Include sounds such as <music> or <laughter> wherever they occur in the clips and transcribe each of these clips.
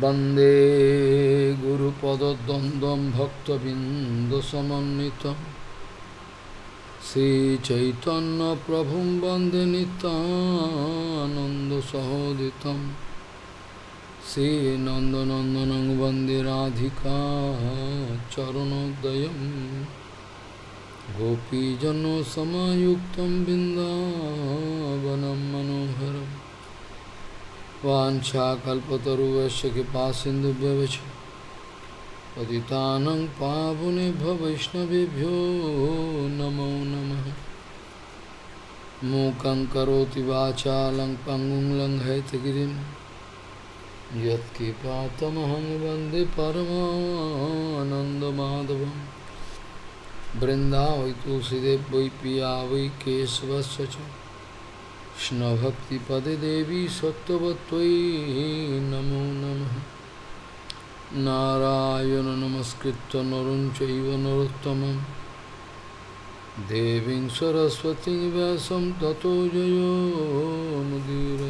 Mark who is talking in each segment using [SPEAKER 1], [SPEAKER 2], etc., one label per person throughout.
[SPEAKER 1] वंदे गुरुपदद्वन्द्वं भक्तबिन्दुसमन्वितं श्रीचैतन्यप्रभुं वंदे नितानन्दसहोदितं श्रीनन्दनन्दनं वंदे राधिका चरणोदयं गोपीजनसमायुक्तं बिन्दावनं मनोहरम् वाञ्छाकल्पतरुवस्य कृपासिन्धुभ्यवच। पतितानं पावनेभ्यो वैष्णवेभ्यो नमो नमः। मूकं करोति वाचालं पङ्गुं लङ्घयतगिरिं यत्कृपातमहं वंदे परमानन्दमाधवं बृन्दावै तुलसीदेव वै पिया वै केशवस्य কৃষ্ণভক্তিপদে দেবী সত্যবত্যই নমো নম নারায়ণ নমস্কৃত নরম চৈব নরোত্তম দেবী সরস্বতী ব্যাসম তত জয়োমুদীর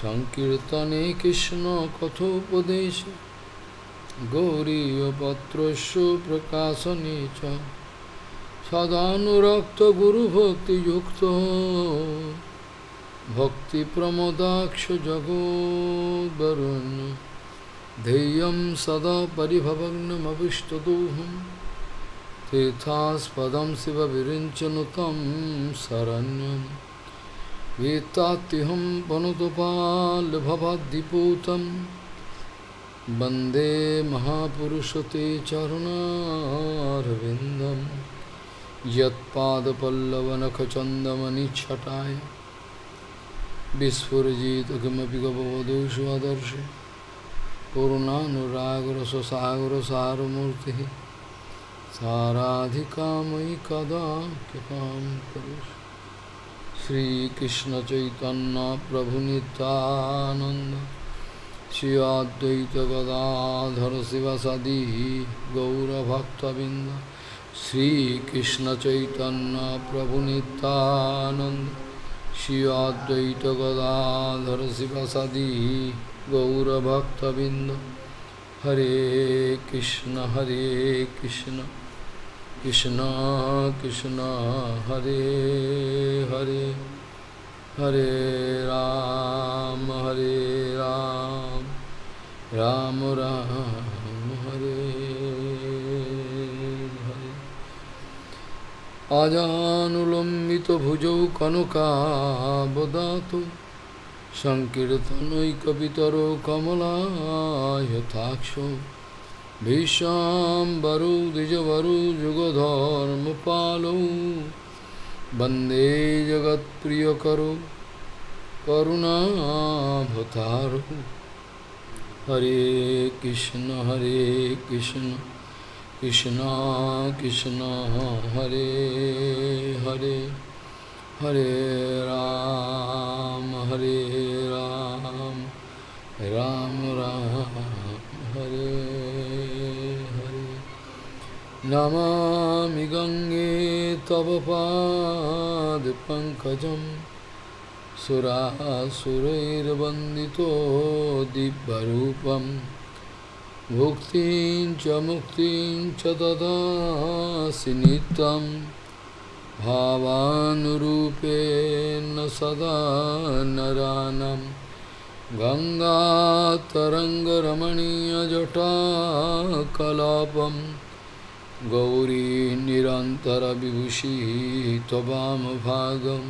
[SPEAKER 1] সংকীর্তনে কৃষ্ণ কথোপদেশ গৌরীপত্রস্য প্রকাশনে চ সদানুরক্ত গুরুভক্তিযুক্ত सदानुरक्तगुरुभक्तियुक्तो भक्तिप्रमोदाक्षजगोद्वरुन् ध्येयं सदा परिभवग्नमविष्टदोहं। तीर्थास्पदं शिवविरिञ्चनुतं शरण्यं वेत्तात्यहं वनुतपाल्भवाद्दिपूतं वंदे महापुरुषते चरणारविन्दम्। यत्पादपल्लवनखचन्दमनिच्छटाय। विस्फुरजित किमपि गपवधू स्वदर्शि पूर्णानुरागरससागरसारमूर्तिः साराधिकामयि कदा कृपां करोषि श्रीकृष्णचैतन्यप्रभुनितानन्द श्री अद्वैतगदाधर शिवसदी गौरभक्तबिन्द श्रीकृष्ण चैतन्य प्रभु नित्यानंद श्री अद्वैत गदाधर शिवसदी गौरभक्तबिंद हरे कृष्ण हरे कृष्ण। कृष्ण कृष्ण, हरे हरे। हरे राम हरे राम। राम राम। আজানুলম্বিত ভুজৌ কনকাবদাত সংকীর্তনৈকবিতর কমলাক্ষ ভীষাম্বরু দ্বিজবরু যুগধর্ম পালৌ বন্দে জগৎপ্রিয় করো করুণাভতার হরে কৃষ্ণ হরে কৃষ্ণ। कृष्ण कृष्ण, हरे हरे हरे राम हरे राम राम राम, हरे हरे। नमामि गङ्गे तव पादपङ्कजं सुरासुरैर्वन्दितो दिव्यरूपम्। भुक्तिं च मुक्तिं च ददासि नित्यं भावानुरूपेण सदा नरानं गङ्गातरङ्गरमणीयजटाकलापं गौरी निरन्तरविभूषिः त्ववामभागं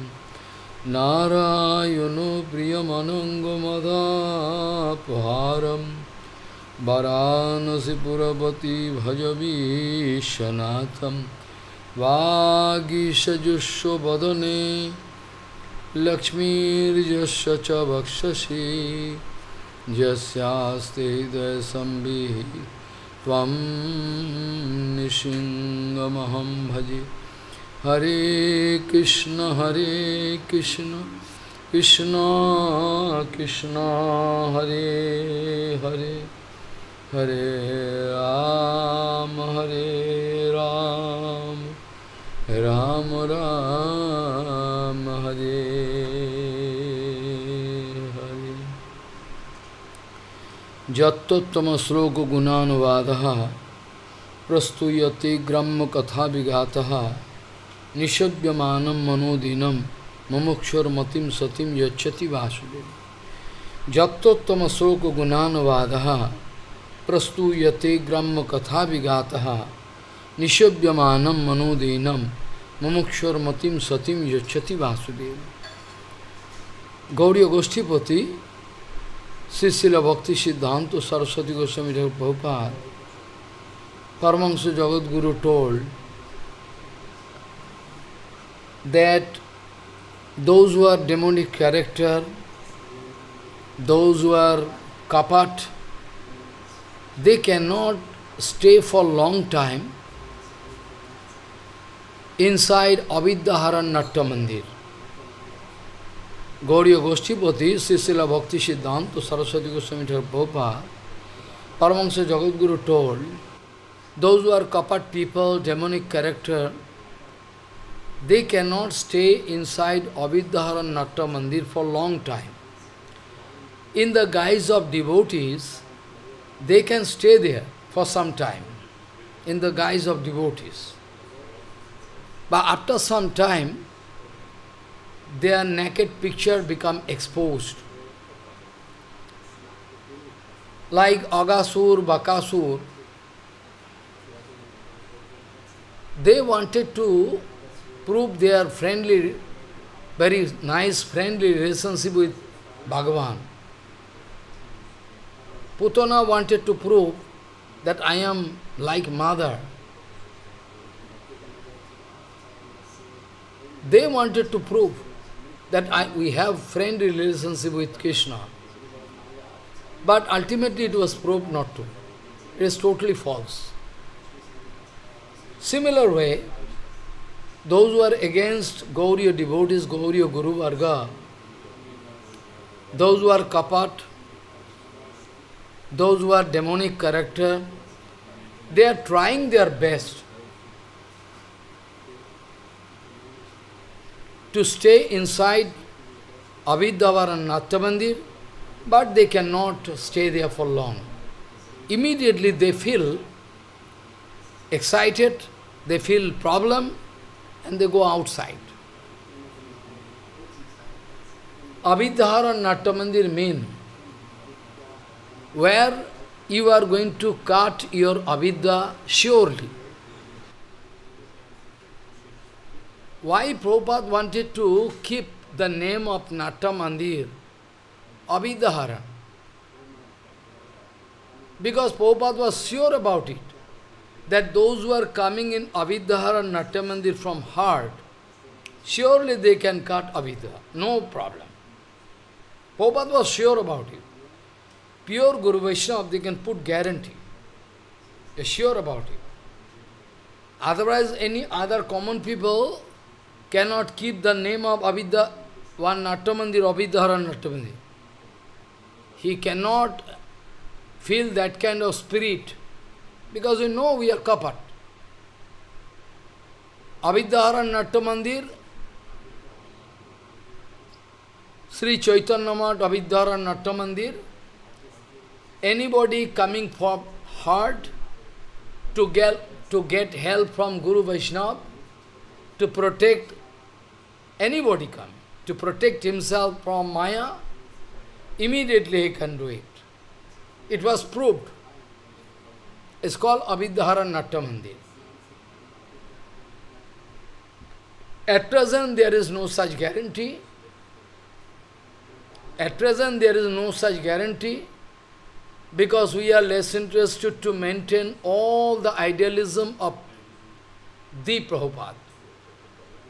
[SPEAKER 1] नारायणो प्रियमनङ्गमदापहारम् वाराणसीपुरवती भजवीशनाथं वागीशजुष्वदने लक्ष्मीर्यस्य च वक्षसि। यस्यास्ते हृदयसंविः त्वं निशिङ्गमहं भजे। हरे कृष्ण हरे कृष्ण कृष्ण कृष्ण, हरे हरे। हरे राम हरे राम राम राम, हरे जत्तोत्तम श्लोक गुणानुवाद, प्रस्तूयते ग्राम्य कथा विघात निषभ्यमान मनोदीनम मुमुक्षर मतिम सतिम यच्छति वासुदेव। जत्तोत्तम श्लोक गुणानुवाद प्रस्तूयते ग्रम कथा विघात निशभ्यम मनोदीनम मुमुक्षुरमतिम सतीम यछति वासुदेव। गौड़ी गोष्ठीपति शिशिल Bhakti Siddhanta Saraswati Goswami Bhopal Paramhansa Jagadguru told that those who are demonic character, those who they cannot stay for long time inside Avidyaharan Natta Mandir. Gauriya Goshtipati, Sisila Bhakti Siddhanta, Saraswati Goswami Prabhupada, Paramahansa Jagadguru told, those who are kapat people, demonic character, they cannot stay inside Avidyaharan Natta Mandir for long time. In the guise of devotees, they can stay there for some time, in the guise of devotees. But after some time, their naked picture become exposed. Like Aghasur, Bakasur, they wanted to prove their friendly, very nice friendly relationship with Bhagavan. Putana wanted to prove that I am like mother. They wanted to prove that I, we have friendly relationship with Krishna. But ultimately it was proved not to. It is totally false. Similar way, those who are against Gauriya devotees, Gauriya Guru Varga, those who are kapat, those who are demonic character, they are trying their best to stay inside Avidyavar and but they cannot stay there for long. Immediately they feel excited, they feel problem, and they go outside. Avidyaharan Nattamandir mean where you are going to cut your avidya surely. Why Prabhupada wanted to keep the name of Natta Mandir, Abhidahara? Because Prabhupada was sure about it, that those who are coming in Abhidahara Natta Mandir from heart, surely they can cut Abhidha, no problem. Prabhupada was sure about it. Pure Guru Vaishnava, they can put guarantee. They are sure about it. Otherwise, any other common people, cannot keep the name of Avidya, one Nattamandir, Avidyaharan Nattamandir. He cannot feel that kind of spirit because we know we are kapat. Avidyaharan Nattamandir, Sri Chaitanya Mat, Avidyaharan Nattamandir, anybody coming from heart to get, to get help from Guru Vaishnava, to protect anybody come to protect himself from Maya, immediately he can do it. It was proved. It's called Abhidharan Natta Mandir. At present, there is no such guarantee. At present, there is no such guarantee because we are less interested to maintain all the idealism of the Prabhupada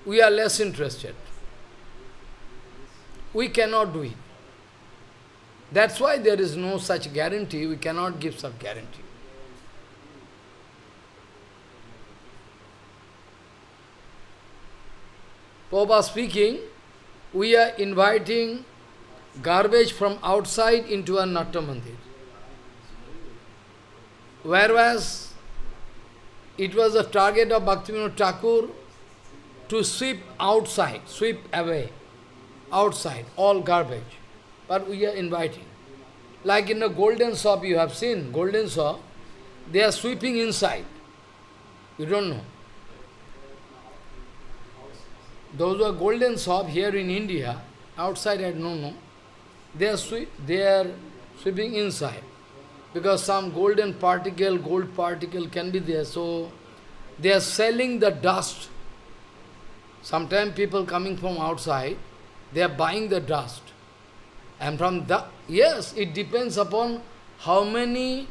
[SPEAKER 1] we are less interested. We cannot do it. That's why there is no such guarantee, we cannot give such guarantee. Prabhupada speaking, we are inviting garbage from outside into our Natta Mandir. Whereas it was the target of Bhaktivinoda Thakur to sweep outside, sweep away, outside, all garbage. But we are inviting. Like in the golden shop you have seen, golden shop, they are sweeping inside. You don't know. Those are golden shop here in India, outside I don't know, they are, sweep, they are sweeping inside. Because some golden particle, gold particle can be there, so they are selling the dust. Sometimes people coming from outside, they are buying the dust. And from the, yes, it depends upon how many,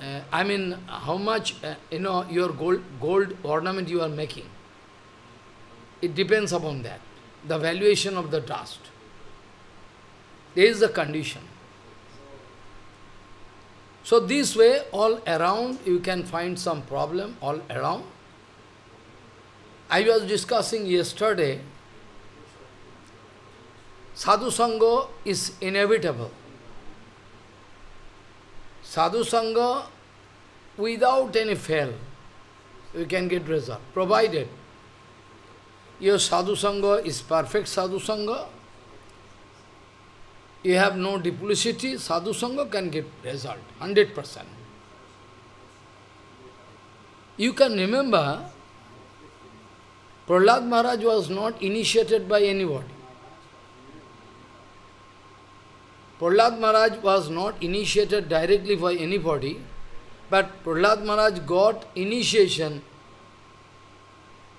[SPEAKER 1] uh, I mean, how much, uh, you know, your gold, gold ornament you are making. It depends upon that, the valuation of the dust. There is the condition. So this way, all around, you can find some problem all around. I was discussing yesterday, Sadhu Sangha is inevitable. Sadhu Sangha, without any fail, you can get result, provided your Sadhu Sangha is perfect Sadhu Sangha, you have no duplicity, Sadhu Sangha can get result, 100%. You can remember, Prahlad Maharaj was not initiated by anybody. Prahlad Maharaj was not initiated directly by anybody, but Prahlad Maharaj got initiation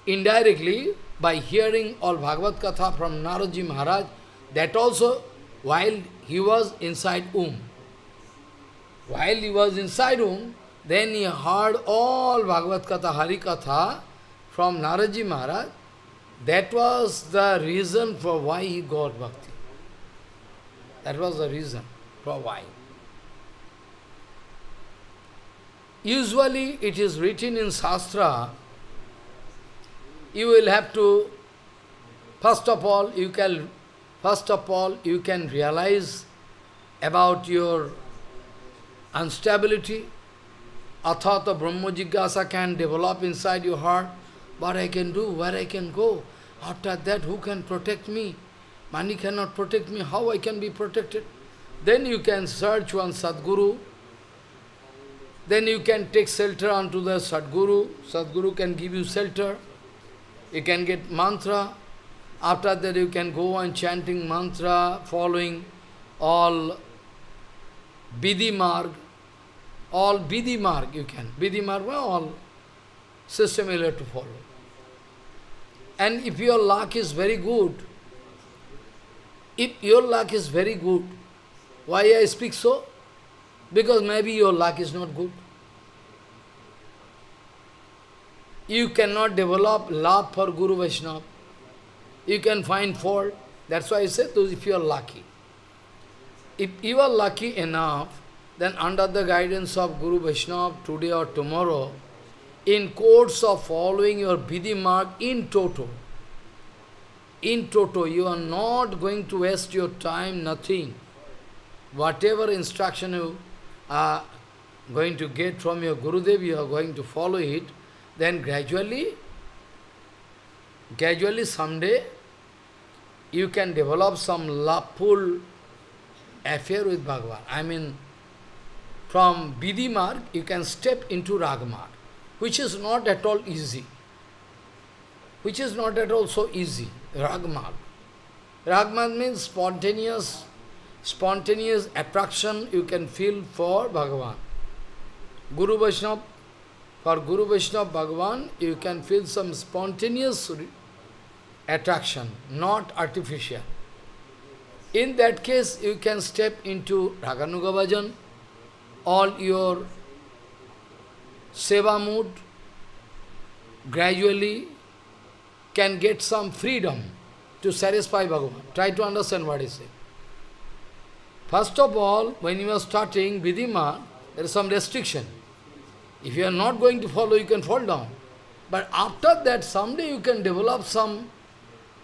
[SPEAKER 1] indirectly by hearing all Bhagavad Katha from Naradji Maharaj, that also while he was inside womb. While he was inside womb, then he heard all Bhagavad Katha, Hari Katha from Naraji Maharaj. That was the reason for why he got bhakti. That was the reason for why. Usually it is written in Shastra, you will have to, first of all, you can, first of all, you can realize about your instability. Athata Brahma Jigyasa can develop inside your heart. What I can do, where I can go. After that, who can protect me? Money cannot protect me, how I can be protected? Then you can search one Sadguru. Then you can take shelter unto the Sadguru. Sadguru can give you shelter. You can get mantra. After that you can go on chanting mantra, following all Vidhi Marg, all Vidhi Marg you can. Vidhi Marg, well, all system you have to follow. And if your luck is very good, if your luck is very good, why I speak so? Because maybe your luck is not good. You cannot develop love for Guru Vaishnava. You can find fault. That's why I said, those. if you are lucky. If you are lucky enough, then under the guidance of Guru Vaishnava, today or tomorrow, in course of following your Vidhi marg in toto, in toto, you are not going to waste your time, nothing. Whatever instruction you are going to get from your Guru Gurudev, you are going to follow it, then gradually, gradually someday, you can develop some loveful affair with Bhagavan. I mean, from Vidhi marg, you can step into Ragmarg, which is not at all easy. Which is not at all so easy, Ragmarg. Ragmarg means spontaneous, spontaneous attraction you can feel for Bhagavan. Guru Vaishnava for Guru Vaishnava Bhagavan, you can feel some spontaneous attraction, not artificial. In that case, you can step into Raganuga Bhajan, all your seva mood, gradually can get some freedom to satisfy Bhagavan. Try to understand what he said. First of all, when you are starting Vidima, there is some restriction. If you are not going to follow, you can fall down. But after that, someday you can develop some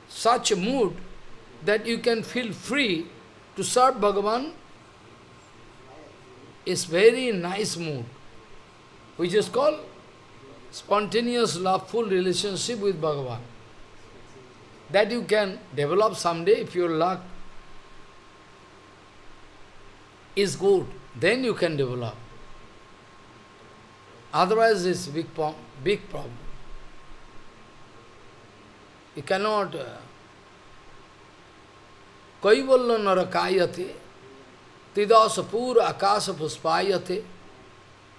[SPEAKER 1] such a mood that you can feel free to serve Bhagavan. is very nice mood, which is called spontaneous, loveful relationship with Bhagavan. That you can develop someday if your luck is good, then you can develop. Otherwise, it's big, big problem. You cannot... Uh, Kaivalya narakayate, tidasapur akasa puspayate,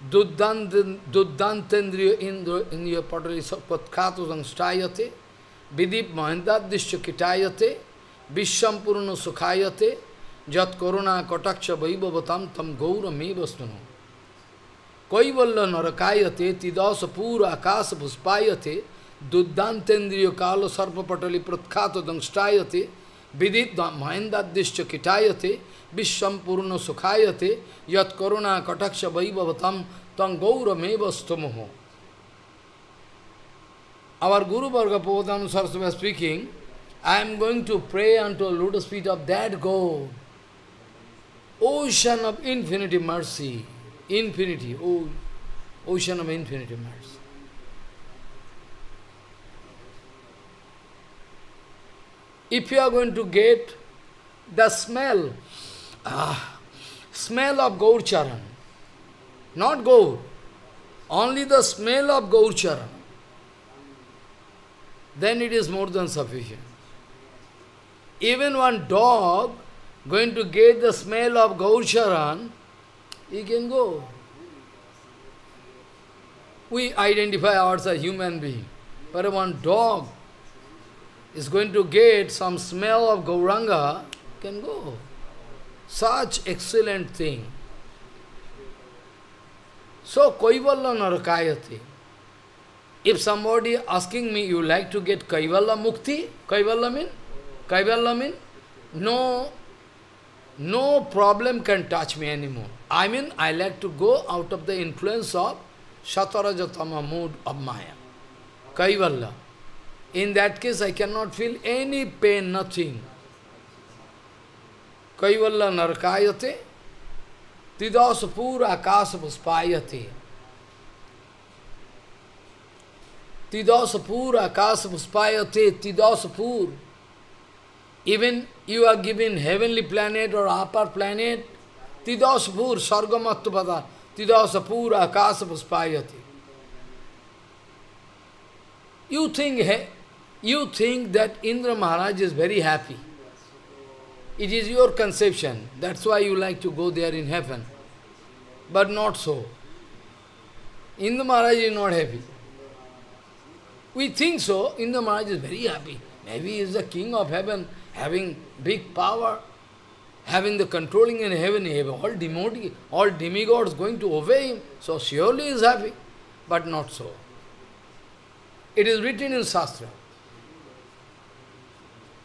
[SPEAKER 1] duddantendriya indra indriya patali patkhatu samstayate, vidip mahendadishya kitayate, vishampurna sukhayate, jat koruna kataksha vaibhavatam tam gaura mevastanu. Kaivalya narakayate, tidasapur akasa puspayate, duddantendriya kala sarpa patali pratkhato dangstayate, vidit mahendadishya kitayate, vishwam purna sukhayate, yat karuna kataksha vaibhavatam tam gaura mevastamoho. Our Guru Varga Pavadam Saraswati speaking, I am going to pray unto the lotus feet of that God, ocean of infinity mercy, infinity, ocean of infinity mercy. If you are going to get the smell, ah, smell of Gaur Charan, not Gaur, only the smell of Gaur Charan, then it is more than sufficient. Even one dog going to get the smell of Gaur Charan, he can go. We identify ourselves human being, but one dog is going to get some smell of Gauranga, can go. Such excellent thing. So, Kaivalla Narakayati. If somebody asking me, you like to get Kaivalla Mukti? Kaivalla mean? Kaivalla mean? No, no problem can touch me anymore. I mean, I like to go out of the influence of Shatarajatama mood of Maya. Kaivalla. In that case, I cannot feel any pain, nothing. Kaivalla narkayate, tidasapur akasapuspayate. Tidasapur akasapuspayate, tidasapur. Even you are given heavenly planet or upper planet, tidasapur, sargamattupada, tidasapur akasapuspayate. You think you think that Indra Maharaj is very happy. It is your conception. That's why you like to go there in heaven. But not so. Indra Maharaj is not happy. We think so. Indra Maharaj is very happy. Maybe he is the king of heaven, having big power, having the controlling in heaven, all, demoti all demigods going to obey him. So surely he is happy. But not so. It is written in Shastra.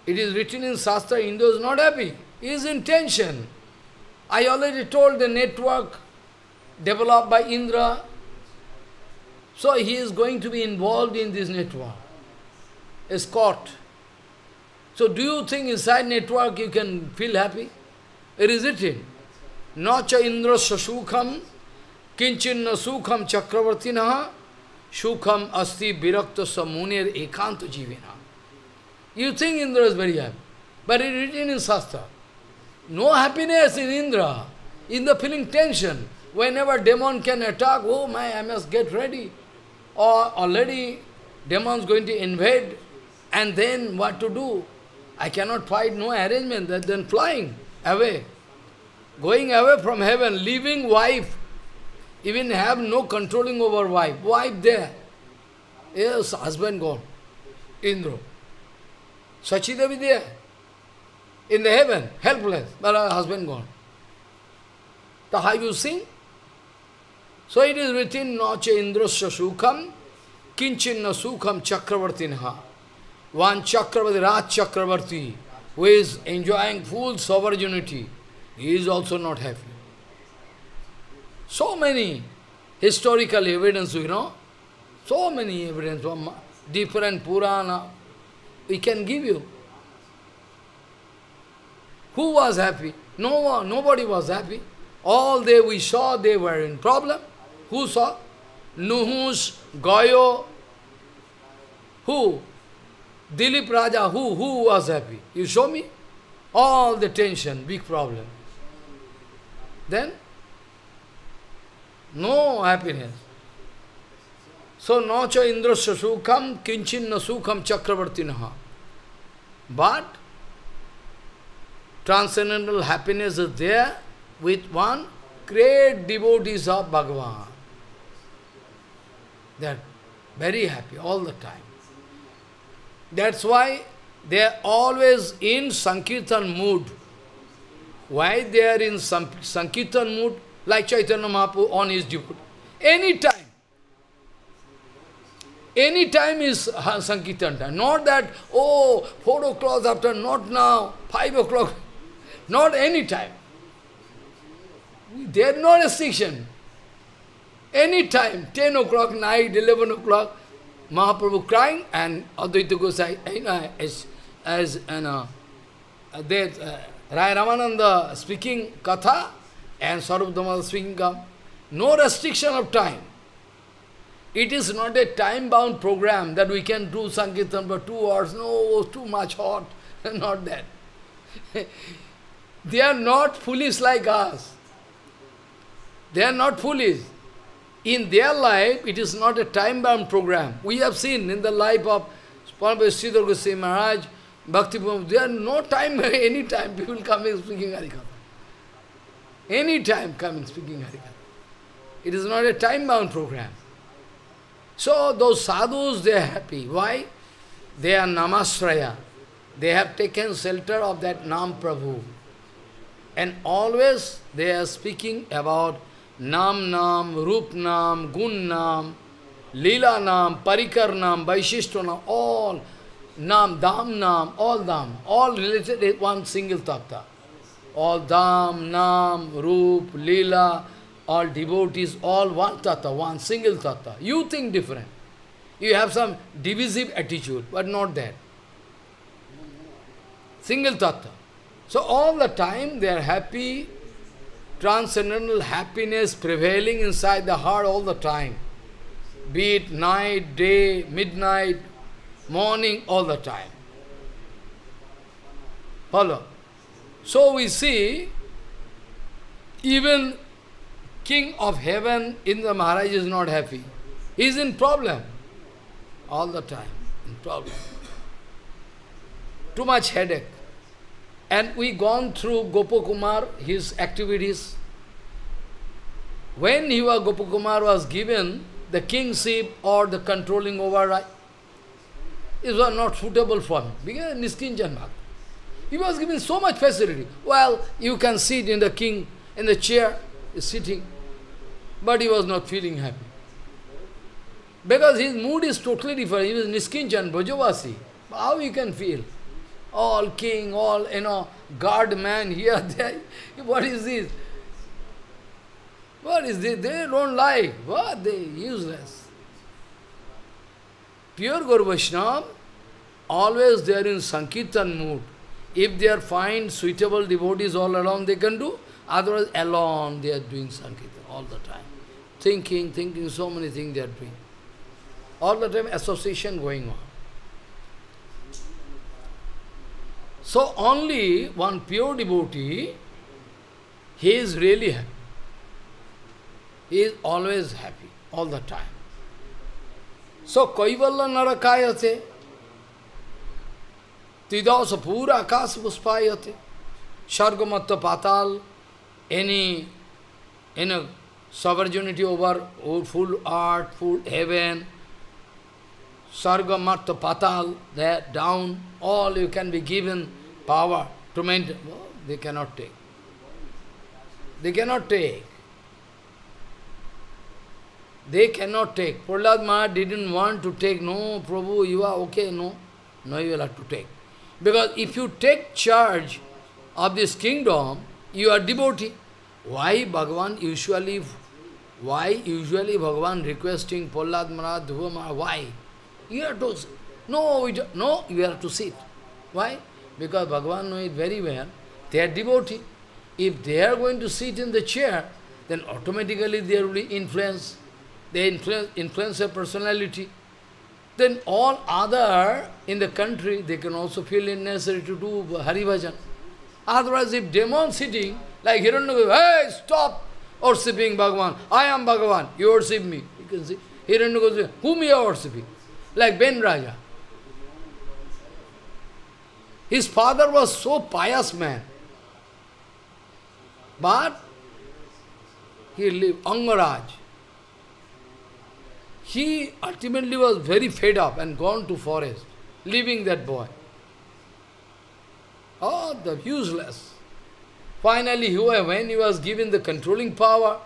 [SPEAKER 1] It is written in Shastra, Indra is not happy. He is in tension. I already told the network developed by Indra. So he is going to be involved in this network. Escort. So do you think inside network you can feel happy? It is written. Nacha Indra Sasukham Kinchinna Sukham Chakravartinaha Sukham Asti Virakta Samunir Ekanta Jivina. You think Indra is very happy. But it is written in Shastra. No happiness in Indra. Indra feeling tension. Whenever demon can attack, oh my, I must get ready. Or already demon is going to invade. And then what to do? I cannot fight, no arrangement, that then flying away. Going away from heaven, leaving wife, even have no controlling over wife. Wife there. Yes, husband gone. Indra. Sachidevi there, in the heaven, helpless, but her husband gone. So how you sing? So it is written, Nacha Indrasya Sukham, Kinchinna Sukham Chakravartinha. One Chakravarti, Raj Chakravarti, who is enjoying full sovereignty, he is also not happy. So many historical evidence, you know, so many evidence from different Purana, we can give you. Who was happy? No one, nobody was happy. All they we saw, they were in problem. Who saw? Nuhus, Gayo, who? Dilip Raja, who? Who was happy? You show me? All the tension, big problem. then no happiness. So, nacha indrasya sukham kinchinna sukham chakravartinaha. But transcendental happiness is there with one great devotees of Bhagavan. They are very happy all the time. That's why they are always in Sankirtan mood. Why they are in Sankirtan mood? Like Chaitanya Mahaprabhu on his devotee. Any time. Any time is Sankirtan time. Not that, oh, 4 o'clock after, not now, 5 o'clock. <laughs> Not any time. There is no restriction. Any time, 10 o'clock night, 11 o'clock, Mahaprabhu crying and Advaita Gosai, you know, as, as you know, there, uh, Rai Ramananda speaking Katha and Swarup Damodar speaking Kam. No restriction of time. It is not a time-bound program that we can do Sankirtan for two hours. No, too much hot. <laughs> not that. they are not foolish like us. They are not foolish. In their life, it is not a time-bound program. We have seen in the life of Sridhar Goswami Maharaj, Bhakti there are no time, <laughs> any time people coming speaking Harikatha. Any time coming speaking Harikatha. It is not a time-bound program. So those sadhus, they are happy. Why? They are namasraya. They have taken shelter of that Nam Prabhu. And always they are speaking about Nam Nam, Rup Nam, Gun Nam, Lila Nam, Parikar Nam, Vaishishto Nam, all Nam, Dham Nam, all Dham, all related one single tattva. All Dham, Nam, Rup, Lila, all devotees, all one tattva, one single tattva. You think different. You have some divisive attitude, but not that. Single tattva. So all the time they are happy, transcendental happiness prevailing inside the heart all the time. Be it night, day, midnight, morning, all the time. Follow. So we see, even king of heaven, Indra Maharaj is not happy. He is in problem all the time, in problem. Too much headache. And we gone through Gopakumar, his activities. When he was, Gopakumar was given the kingship or the controlling override, it was not suitable for him, because Niskinchan Bhakti. He was given so much facility. Well, you can sit in the king, in the chair, sitting, but he was not feeling happy. Because his mood is totally different. He was Niskinchan, Bhajavasi. How he can feel? all king, all, you know, guard man here, <laughs> there. What is this? What is this? They don't like. What? They useless. Pure Guru Vaishnava, always they are in Sankirtan mood. If they are find suitable devotees all around, they can do. Otherwise, alone they are doing Sankirtan all the time. Thinking, thinking, so many things they are doing. All the time association going on. So only one pure devotee, he is really happy. He is always happy, all the time. So Kaivalla narakayate, Tidasa pura akas puspayate, Shargamatta patal, any, any sovereignty over full art, full heaven, Sarga, Martha, Patal, there, down, all you can be given power to maintain. Oh, they cannot take. They cannot take. They cannot take. Prahlad Maharaj didn't want to take. No, Prabhu, you are okay. No, no, you will have to take. Because if you take charge of this kingdom, you are devotee. Why Bhagavan usually, why usually Bhagavan requesting Prahlad Maharaj, Dhruva Maharaj, why? You have to, no, no, you have to sit. Why? Because Bhagavan knows it very well. They are devotee. If they are going to sit in the chair, then automatically there will be influence. They influence, influence their personality. Then all other in the country, they can also feel it necessary to do Hari Bhajan. Otherwise, if demon sitting, Like Hiranyakashipu, hey, stop worshipping Bhagavan. I am Bhagavan. You worship me. You can see. Hiranyakashipu, whom you are worshipping? Like Ben Raja. His father was so pious man. But he lived, Angaraj. He ultimately was very fed up and gone to forest, leaving that boy. Oh, the useless. Finally, when he was given the controlling power,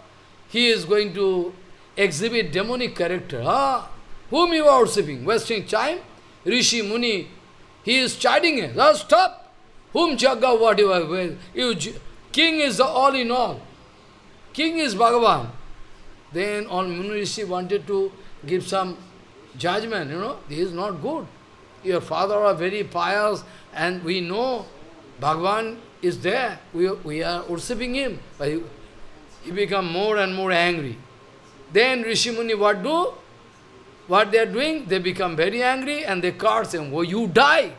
[SPEAKER 1] he is going to exhibit demonic character. Ah, whom you are worshipping? Wasting time? Rishi Muni, he is chiding him. Ah, stop! Whom Jagga, whatever. You, king is all in all. King is Bhagavan. Then all Muni Rishi wanted to give some judgment, you know, this is not good. Your father are very pious and we know Bhagavan is there. We, we are worshipping him. But he, he become more and more angry. Then Rishi Muni what do? What they are doing? They become very angry and they curse him. Oh, you die.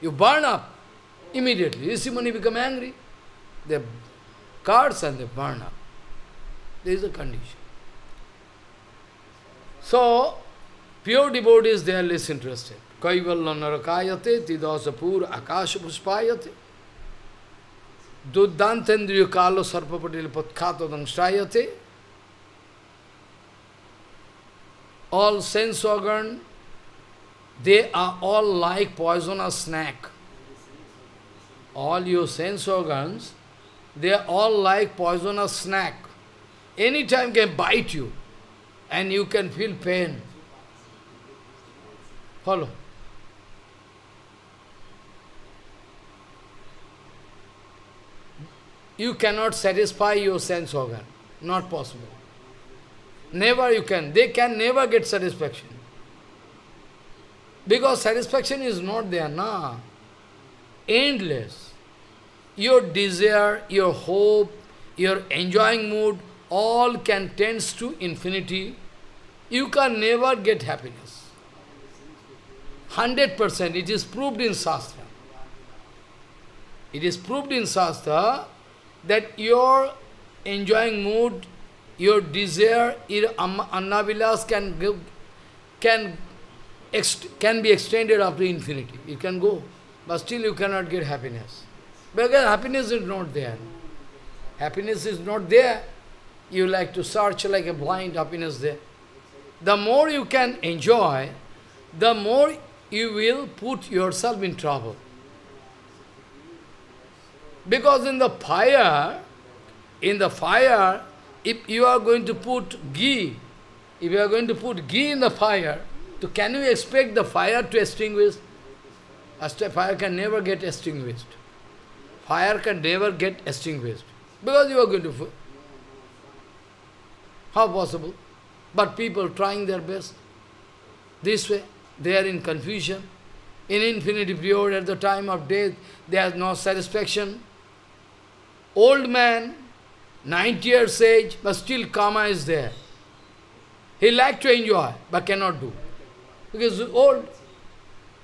[SPEAKER 1] You burn up. Immediately. Rishi Muni become angry. They curse and they burn up. There is a condition. So, pure devotees, they are less interested. Kaivalla narakayate tidasapur akasha puspayate duddantendriya kalo sarpapatil patkhato dangshayate All sense organ, they are all like poisonous snake. All your sense organs, they are all like poisonous snake. Anytime can bite you and you can feel pain. Follow. You cannot satisfy your sense organ. Not possible. Never you can. They can never get satisfaction. Because satisfaction is not there, na. Endless. Your desire, your hope, your enjoying mood, all can tends to infinity, you can never get happiness. 100%, it is proved in Shastra. It is proved in Shastra that your enjoying mood, your desire, your annavilas can, can, can be extended up to infinity. It can go, but still you cannot get happiness. Because happiness is not there. Happiness is not there you like to search like a blind happiness there. The more you can enjoy, the more you will put yourself in trouble. Because in the fire, in the fire, if you are going to put ghee, if you are going to put ghee in the fire, so can you expect the fire to extinguish? A fire can never get extinguished. Fire can never get extinguished. Because you are going to how possible? But people trying their best. This way, they are in confusion. In infinity period, at the time of death, there is no satisfaction. Old man, 90 years age, but still karma is there. He like to enjoy, but cannot do. Because old.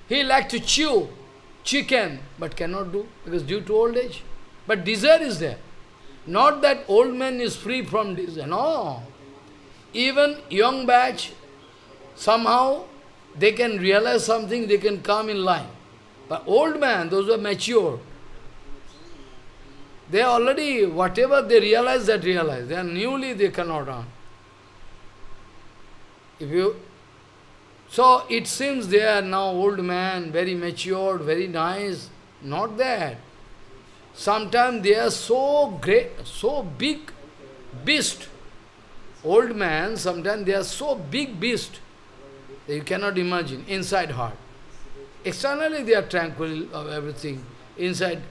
[SPEAKER 1] He like to chew chicken, but cannot do, because due to old age. But desire is there. Not that old man is free from desire. No. Even young batch, somehow they can realize something, they can come in line. But old man, those who are mature, they already, whatever they realize, that realize. They are newly, they cannot run. If you, so it seems they are now old man, very matured, very nice. Not that. Sometimes they are so great, so big beast Old man, sometimes they are so big beast that you cannot imagine, inside heart. Externally they are tranquil of everything. Inside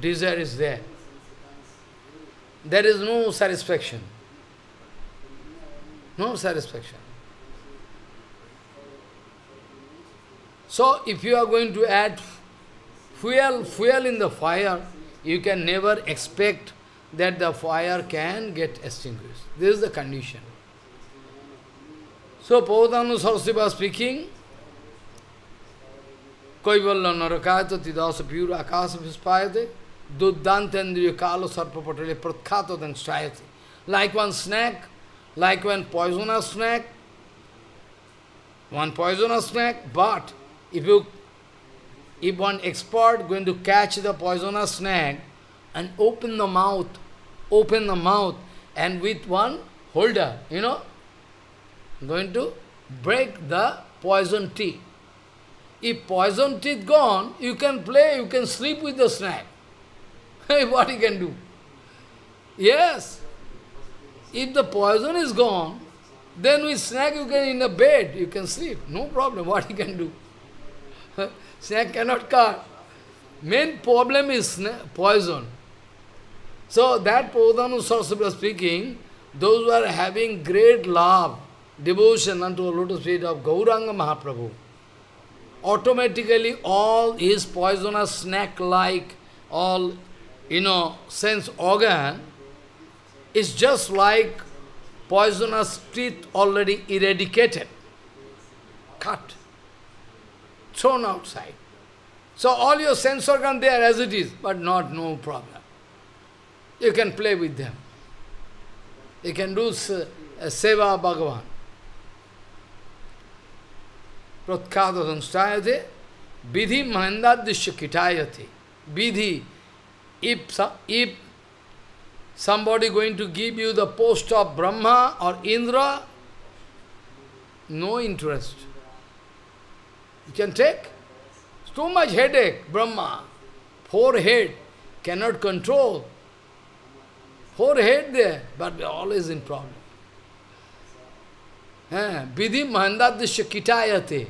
[SPEAKER 1] desire is there. There is no satisfaction. No satisfaction. So if you are going to add fuel, fuel in the fire, you can never expect that the fire can get extinguished. This is the condition. So, Paudanu Saraswati was speaking, Kaivalla narakayata tidasa pura akasa vispayate Duddantendriya kalo sarpapatale pratkhato than strayati. Like one snake, like one poisonous snake, one poisonous snake, but if you if one expert going to catch the poisonous snake and open the mouth, open the mouth and with one holder, you know, going to break the poison teeth. If poison teeth gone, you can play, you can sleep with the snake. <laughs> what you can do? Yes. If the poison is gone, then with snake you can in the bed, you can sleep. No problem, <laughs> what you can do? <laughs> snake cannot cut. Main problem is poison. So that Prabodhananda Saraswati speaking, those who are having great love, devotion unto the lotus feet of Gauranga Mahaprabhu, automatically all his poisonous snake-like, all, you know, sense organ, is just like poisonous teeth already eradicated, cut, thrown outside. So all your sense organ there as it is, but not no problem. You can play with them. You can do seva Bhagavan. Pratkada samstayate, vidhi mahendadishya kitayate. Vidhi, if, if somebody going to give you the post of Brahma or Indra, no interest. You can take. It's too much headache, Brahma. Forehead cannot control. Forehead there, but we always in problem. Vidhi mahandadishya kitayate.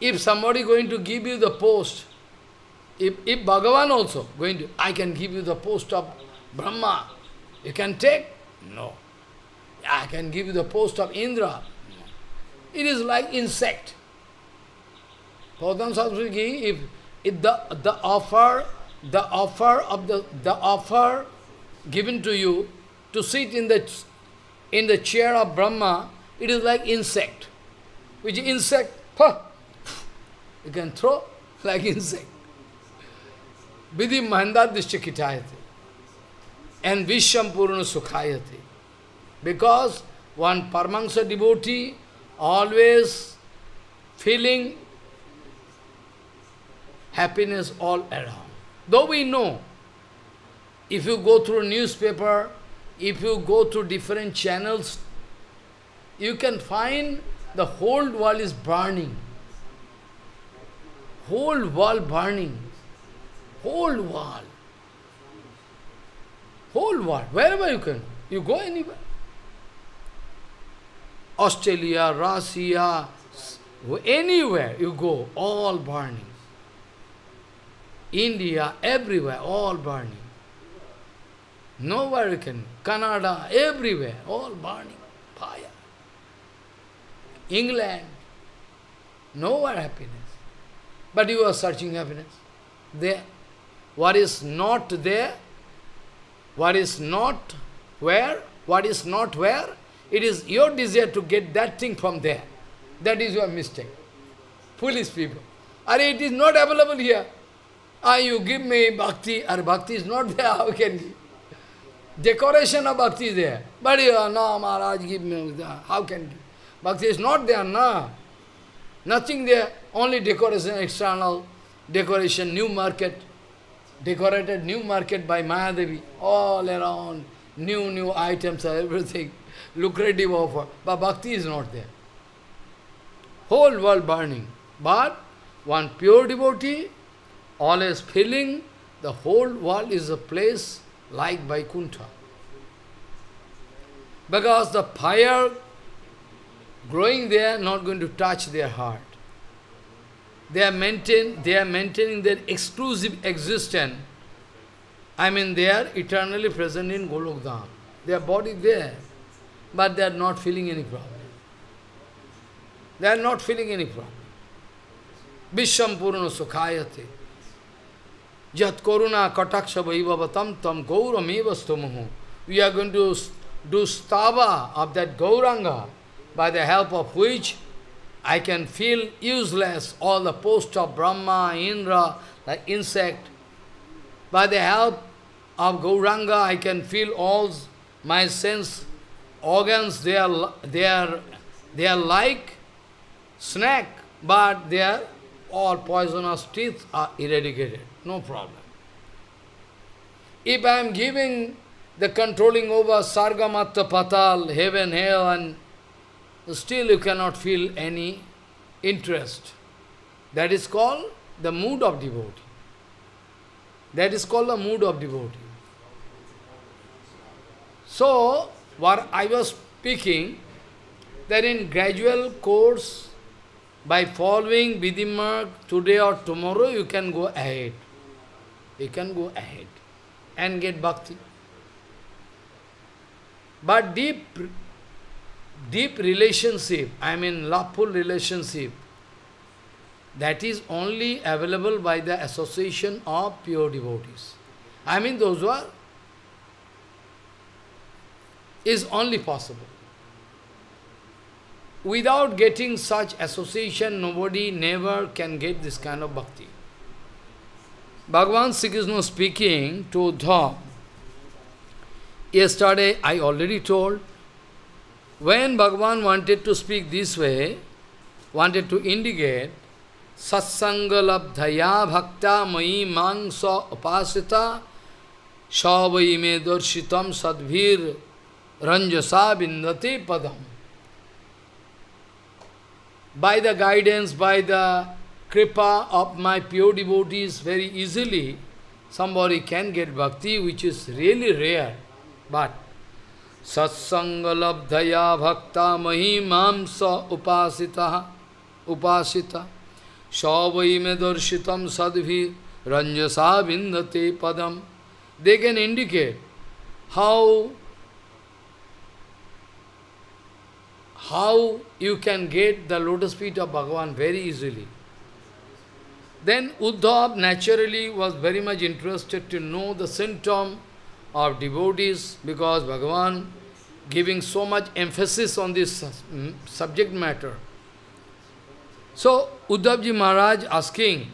[SPEAKER 1] If somebody going to give you the post, if, if Bhagavan also going to, I can give you the post of Brahma, you can take? No. I can give you the post of Indra. It is like insect. Pradhan Saraswati, if, if the, the offer, the offer of the, the offer given to you to sit in the in the chair of Brahma, it is like insect. Which insect, huh, you can throw like <laughs> insect. Vidhi mahandadishya kitayate. And Vishwam Purna Sukhayate. Because one Paramahansa devotee always feeling happiness all around. Though we know, if you go through newspaper, if you go through different channels, you can find the whole world is burning. Whole world burning. Whole world. Whole world. Wherever you can. You go anywhere. Australia, Russia, anywhere you go, all burning. India, everywhere, all burning. Nowhere you can. Canada, everywhere, all burning, fire. England, nowhere happiness. But you are searching happiness. There. What is not there, what is not where, what is not where, it is your desire to get that thing from there. That is your mistake. Foolish people. Are it is not available here. Ah, you give me bhakti, or bhakti is not there, <laughs> how can you? Decoration of bhakti is there. But you are, no, Maharaj, give me, how can you? Bhakti is not there, no. Nothing there, only decoration, external decoration, new market, decorated new market by Mahadevi, all around, new, new items, everything, lucrative offer. But bhakti is not there. Whole world burning. But one pure devotee, always feeling the whole world is a place like Vaikuntha. Because the fire growing there not going to touch their heart. They are, maintain, they are maintaining their exclusive existence. I mean, they are eternally present in Golokdham. Their body there, but they are not feeling any problem. They are not feeling any problem. Vishwam Purna Sukhayate. Jat Koruna Kataksha Vaivavatam Tam Stomahu. We are going to do stava of that Gauranga, by the help of which I can feel useless all the post of Brahma, Indra, the insect, By the help of Gauranga, I can feel all my sense organs, they are, they are, they are like snake, but they are all poisonous teeth are eradicated. No problem. If I am giving the controlling over Sargamatta Patal, heaven, hell, and still you cannot feel any interest. That is called the mood of devotee. That is called the mood of devotee. So, what I was speaking, that in gradual course, by following Vidhi marg today or tomorrow, you can go ahead. You can go ahead and get bhakti. But deep, deep relationship, I mean loveful relationship, that is only available by the association of pure devotees. I mean those who are is only possible. Without getting such association, nobody never can get this kind of bhakti. Bhagavan Sri Krishna speaking to Uddhav. Yesterday I already told, when Bhagavan wanted to speak this way, wanted to indicate, Satsangalabdhaya bhakta mai mangsa upasita savai me darshitam sadbhir ranjasa bindate padam. By the guidance, by the kripa of my pure devotees, very easily somebody can get bhakti, which is really rare. But satsangalabdhaya bhakta mahimam sa upasita upasita savai me darshitam sadbhir ranjasa bindate padam. They can indicate how how you can get the lotus feet of Bhagavan very easily. Then Uddhav naturally was very much interested to know the symptom of devotees because Bhagavan giving so much emphasis on this mm, subject matter. So Uddhavji Maharaj asking,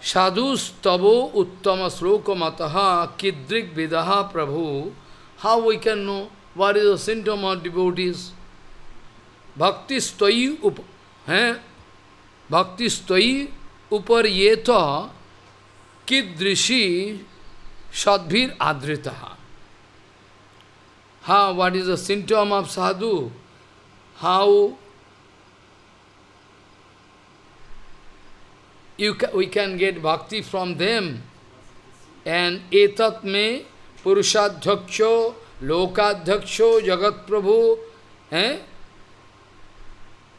[SPEAKER 1] Sadhus tabo uttama sloka mataha kidrik vidaha prabhu, how we can know what is the symptom of devotees? भक्ति स्तयी उप हैं भक्ति स्तयी ऊपर ये तो Sadbhir Adritaha. How, what is the symptom of sadhu? How you ca we can get bhakti from them. And etat me purushadhyaksho lokadhyaksho jagat prabhu eh?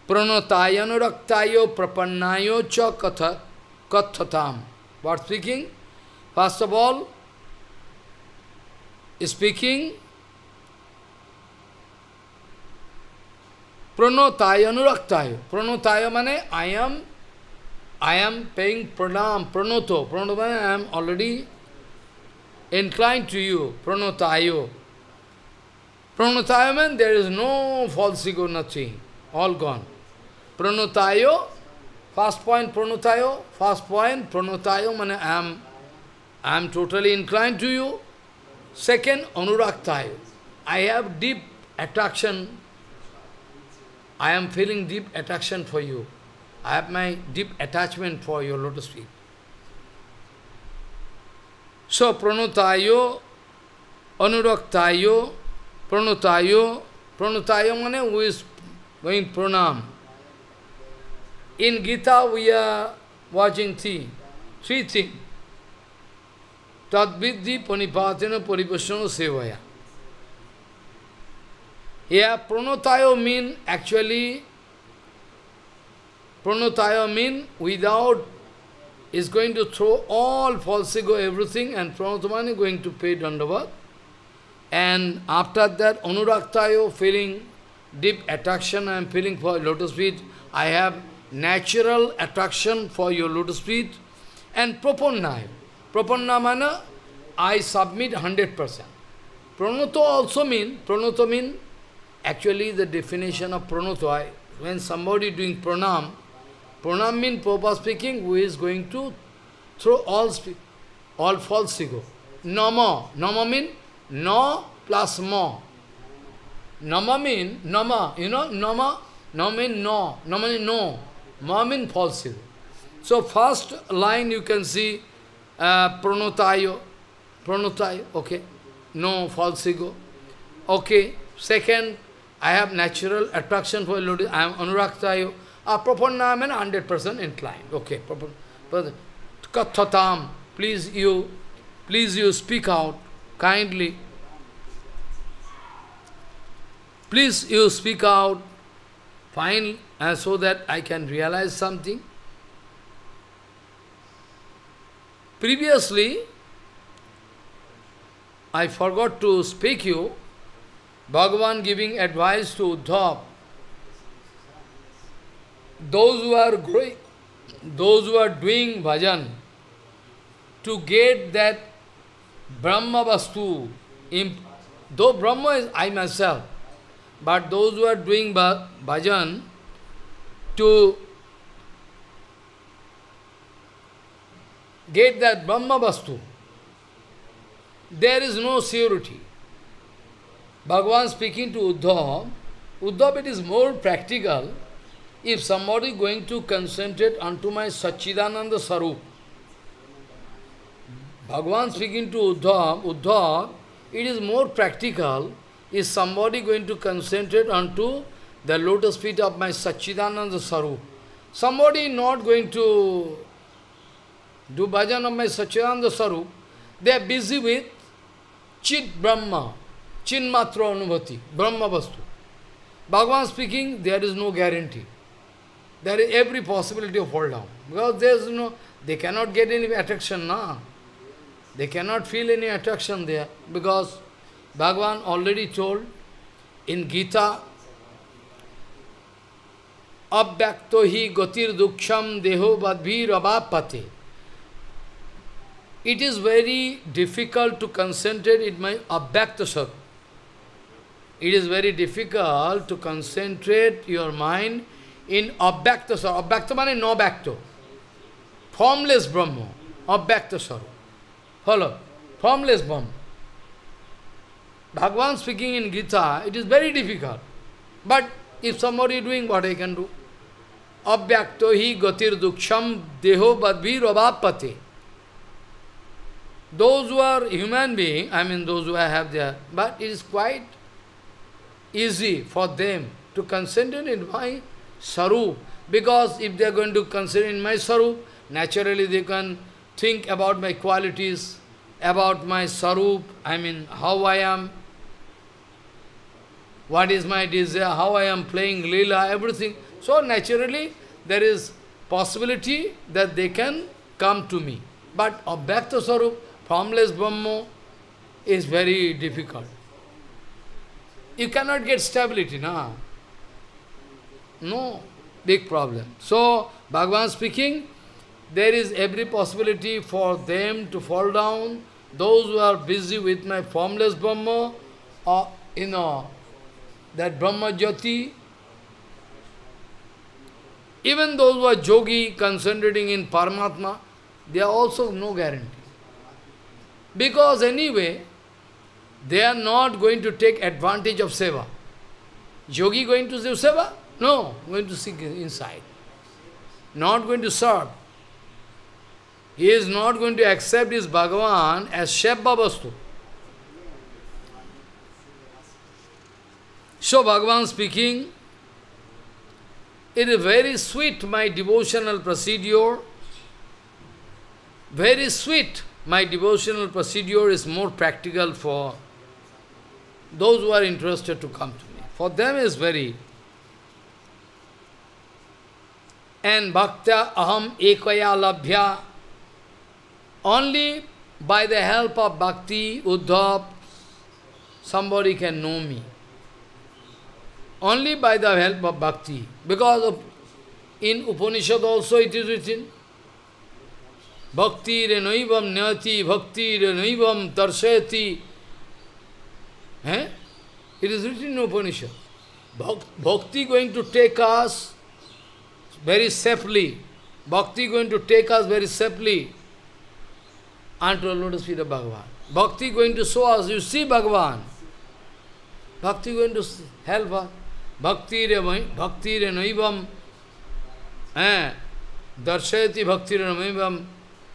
[SPEAKER 1] pranatayano raktayo prapannayo cha kathatam. What speaking? First of all, speaking Pranatayanuraktayo. Pranatayo mane I am I am paying pranam, pranoto. Pranoto mane I am already inclined to you. Pranatayo. Pranatayo means there is no false ego, nothing. All gone. Pranutayo, first point pranutayo, first point pranutayo, means I am, I am totally inclined to you. Second, anuraktayo. I have deep attraction. I am feeling deep attraction for you. I have my deep attachment for your lotus feet. So, pranutayo, anuraktayo, pranutayo, pranutayo means who is going pranam. In Gita we are watching three, three things. Tadvidhi panipatena paripasana sevaya. Here pranatayo mean actually, pranatayo mean without is going to throw all false ego, everything, and pranatamani going to pay dandavat. And after that, anuraktayo feeling deep attraction I am feeling for lotus feet. I have natural attraction for your lotus feet. And prapanna. Prapanna mana, I submit 100%. Pranoto also mean, pranoto mean, actually the definition of pranoto, I, when somebody doing pranam, pranam mean Prabhupada speaking, who is going to throw all all false ego. Nama, nama mean no plus mo. Nama mean, nama, you know, nama, nama mean no, nama mean no, ma mean false ego. So first line you can see uh, pronotayo, okay, no false ego. Okay, second, I have natural attraction for Lord, I am anuraktayo. Ah, prapanna, I am 100% inclined. Okay, kathatam, please you, please you speak out kindly. Please you speak out fine uh, so that I can realize something. Previously, I forgot to speak you, Bhagavan giving advice to Uddhav. Those who are growing, those who are doing bhajan, to get that Brahma Vastu, though Brahma is I myself, but those who are doing bhajan to get that Brahma Vastu, there is no surety. Bhagavan speaking to Uddhav, Uddhav it is more practical if somebody going to concentrate unto my Sachidananda Sarup. Bhagavan speaking to Uddhav, Uddhav, it is more practical is somebody going to concentrate unto the lotus feet of my Sachidananda Sarup. Somebody not going to do bhajan of my Sachidananda Sarup, they are busy with Chit Brahma, Chinmatra Anubhati, Brahma Vastu. Bhagavan speaking, there is no guarantee. There is every possibility of fall down. Because there is no, they cannot get any attraction, na. They cannot feel any attraction there. Because Bhagavan already told in Gita, Abhyakto hi gatir duksham deho badbhir abapate. It is very difficult to concentrate in my abhyakta. It is very difficult to concentrate your mind in abhyakta sat. Abhyakta means no bhakta. Formless Brahma. Abhyakta sat. Follow. Formless Brahma. Bhagavan speaking in Gita, it is very difficult. But if somebody doing what I can do, abhyakto hi gatir duksham deho badbhir abhapate. Those who are human being, I mean those who I have their, but it is quite easy for them to concentrate in my sarup. Because if they are going to concentrate in my sarup, naturally they can think about my qualities, about my sarup, I mean how I am, what is my desire, how I am playing lila, everything. So naturally there is possibility that they can come to me. But Abhyakta Sarup, formless Brahma, is very difficult. You cannot get stability, na? No, big problem. So, Bhagavan speaking, there is every possibility for them to fall down. Those who are busy with my formless Brahma, or, you know, that Brahma Jyoti, even those who are yogi concentrating in Paramatma, they are also no guarantee. Because anyway, they are not going to take advantage of seva. Yogi going to do seva? No, going to seek inside. Not going to serve. He is not going to accept his Bhagavan as Shebba Vastu. So Bhagavan speaking, it is very sweet, my devotional procedure. Very sweet, my devotional procedure is more practical for those who are interested to come to me. For them is very... And bhakta aham ekaya labhya. Only by the help of bhakti, uddhav, somebody can know me. Only by the help of bhakti. Because of, in Upanishad also it is written, भक्तिर नैव नयति भक्ति नैव दर्शयति it is written Upanishad bhakti going to take us very safely bhakti going to take us very safely at lotus feet of Bhagavan bhakti going to show us you see Bhagavan bhakti going to help भक्ति रे भक्ति रे नैव दर्शयति भक्ति रे नैवम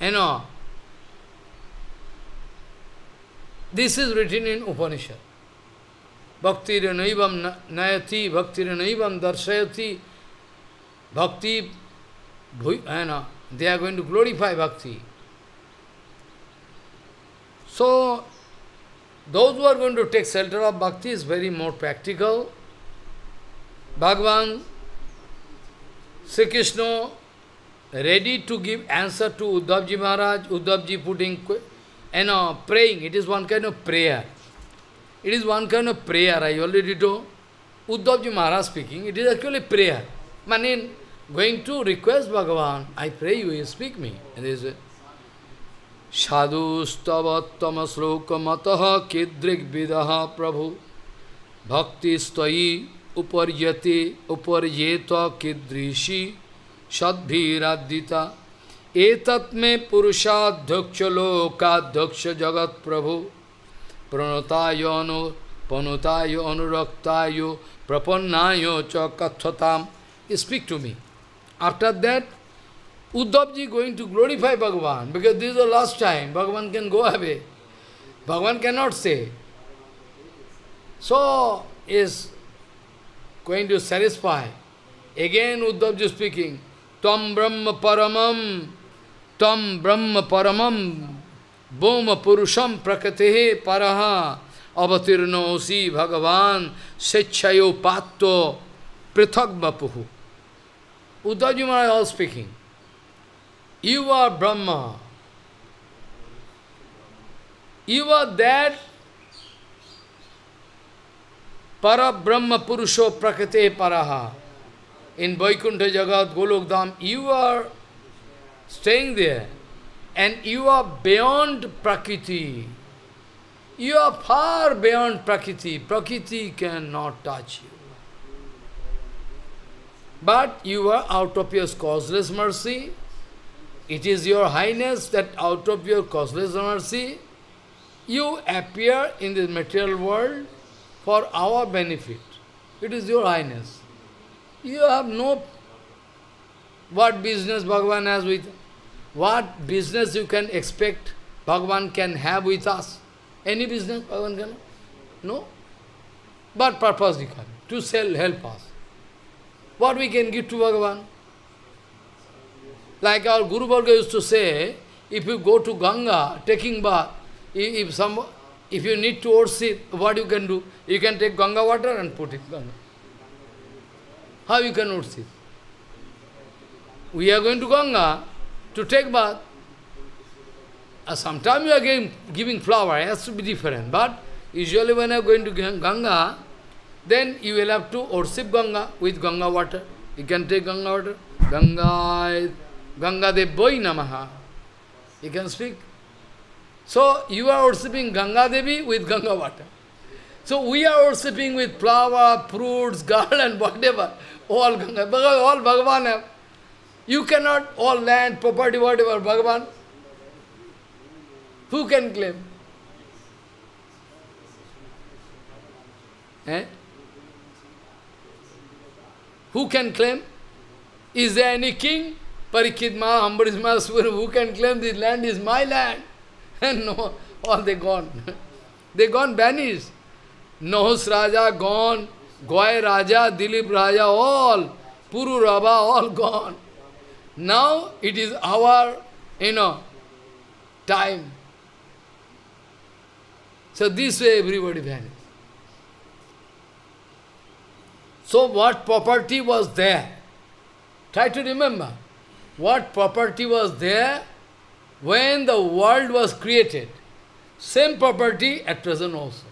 [SPEAKER 1] You know. This is written in Upanishad. Bhakti re naivam nayati, bhakti re naivam darshayati. Bhakti, you uh, know, they are going to glorify bhakti. So, those who are going to take shelter of bhakti is very more practical. Bhagavan, Sri Krishna, ready to give answer to Uddhavji Maharaj, Uddhavji putting, you know, praying. It is one kind of prayer. It is one kind of prayer, I already told. Uddhavji Maharaj speaking, it is actually prayer. Meaning, going to request Bhagavan, I pray you, you speak me. And this साधुस्तवत्तम श्लोक मत किदृग्विद प्रभु भक्ति स्तयी उपर्यते उपर्येत किदृशी सद्भिरादिता एतत्मे पुरुषाध्यक्ष लोकाध्यक्ष जगत प्रभु प्रणताय अनु पनुताय अनुरक्ताय प्रपन्नाय च कथताम speak to me after that Uddhavji going to glorify Bhagavan, because this is the last time, Bhagavan can go away. Bhagavan cannot say. So, is going to satisfy. Again Uddhavji speaking, Tam Brahma Paramam, Tam Brahma Paramam, Bhoma Purusham Prakatehe Paraha, Avatirno Osi Bhagavan, Sechayo Patto, Prithak Bapuhu. Uddhavji Maharaj all speaking. You are Brahma. You are that Para Brahma Purusho Prakate Paraha. In Vaikuntha Jagat, Golokdham, you are staying there. And you are beyond Prakriti. You are far beyond Prakriti. Prakriti cannot touch you. But you are out of your causeless mercy, it is your highness that out of your causeless mercy, you appear in this material world for our benefit. It is your highness. You have no what business Bhagavan has with what business you can expect Bhagavan can have with us. Any business Bhagavan can? No. But purpose he can, to sell, help us. What we can give to Bhagavan? Like our Guru Varga used to say, if you go to Ganga, taking bath, if some, if you need to worship, what you can do? You can take Ganga water and put it Ganga. How you can worship? We are going to Ganga to take bath. Uh, Sometimes you are giving, giving flower, it has to be different. But usually when you are going to Ganga, then you will have to worship Ganga with Ganga water. You can take Ganga water. Ganga Ganga Devoi Namaha. You can speak. So you are worshipping Ganga Devi with Ganga water. So we are worshipping with flower, fruits, garland, <laughs> whatever. All Ganga, all Bhagavan have. You cannot, all land, property, whatever, Bhagavan. Who can claim? Eh? Who can claim? Is there any king? Parikit Ma, Ambarish who can claim this land is my land? <laughs> And no, all they gone. <laughs> they gone banished. Nahus Raja gone, Goy Raja, Dilip Raja, all, Puru Raba, all gone. Now it is our, you know, time. So this way everybody vanished. So what property was there? Try to remember what property was there when the world was created. Same property at present also.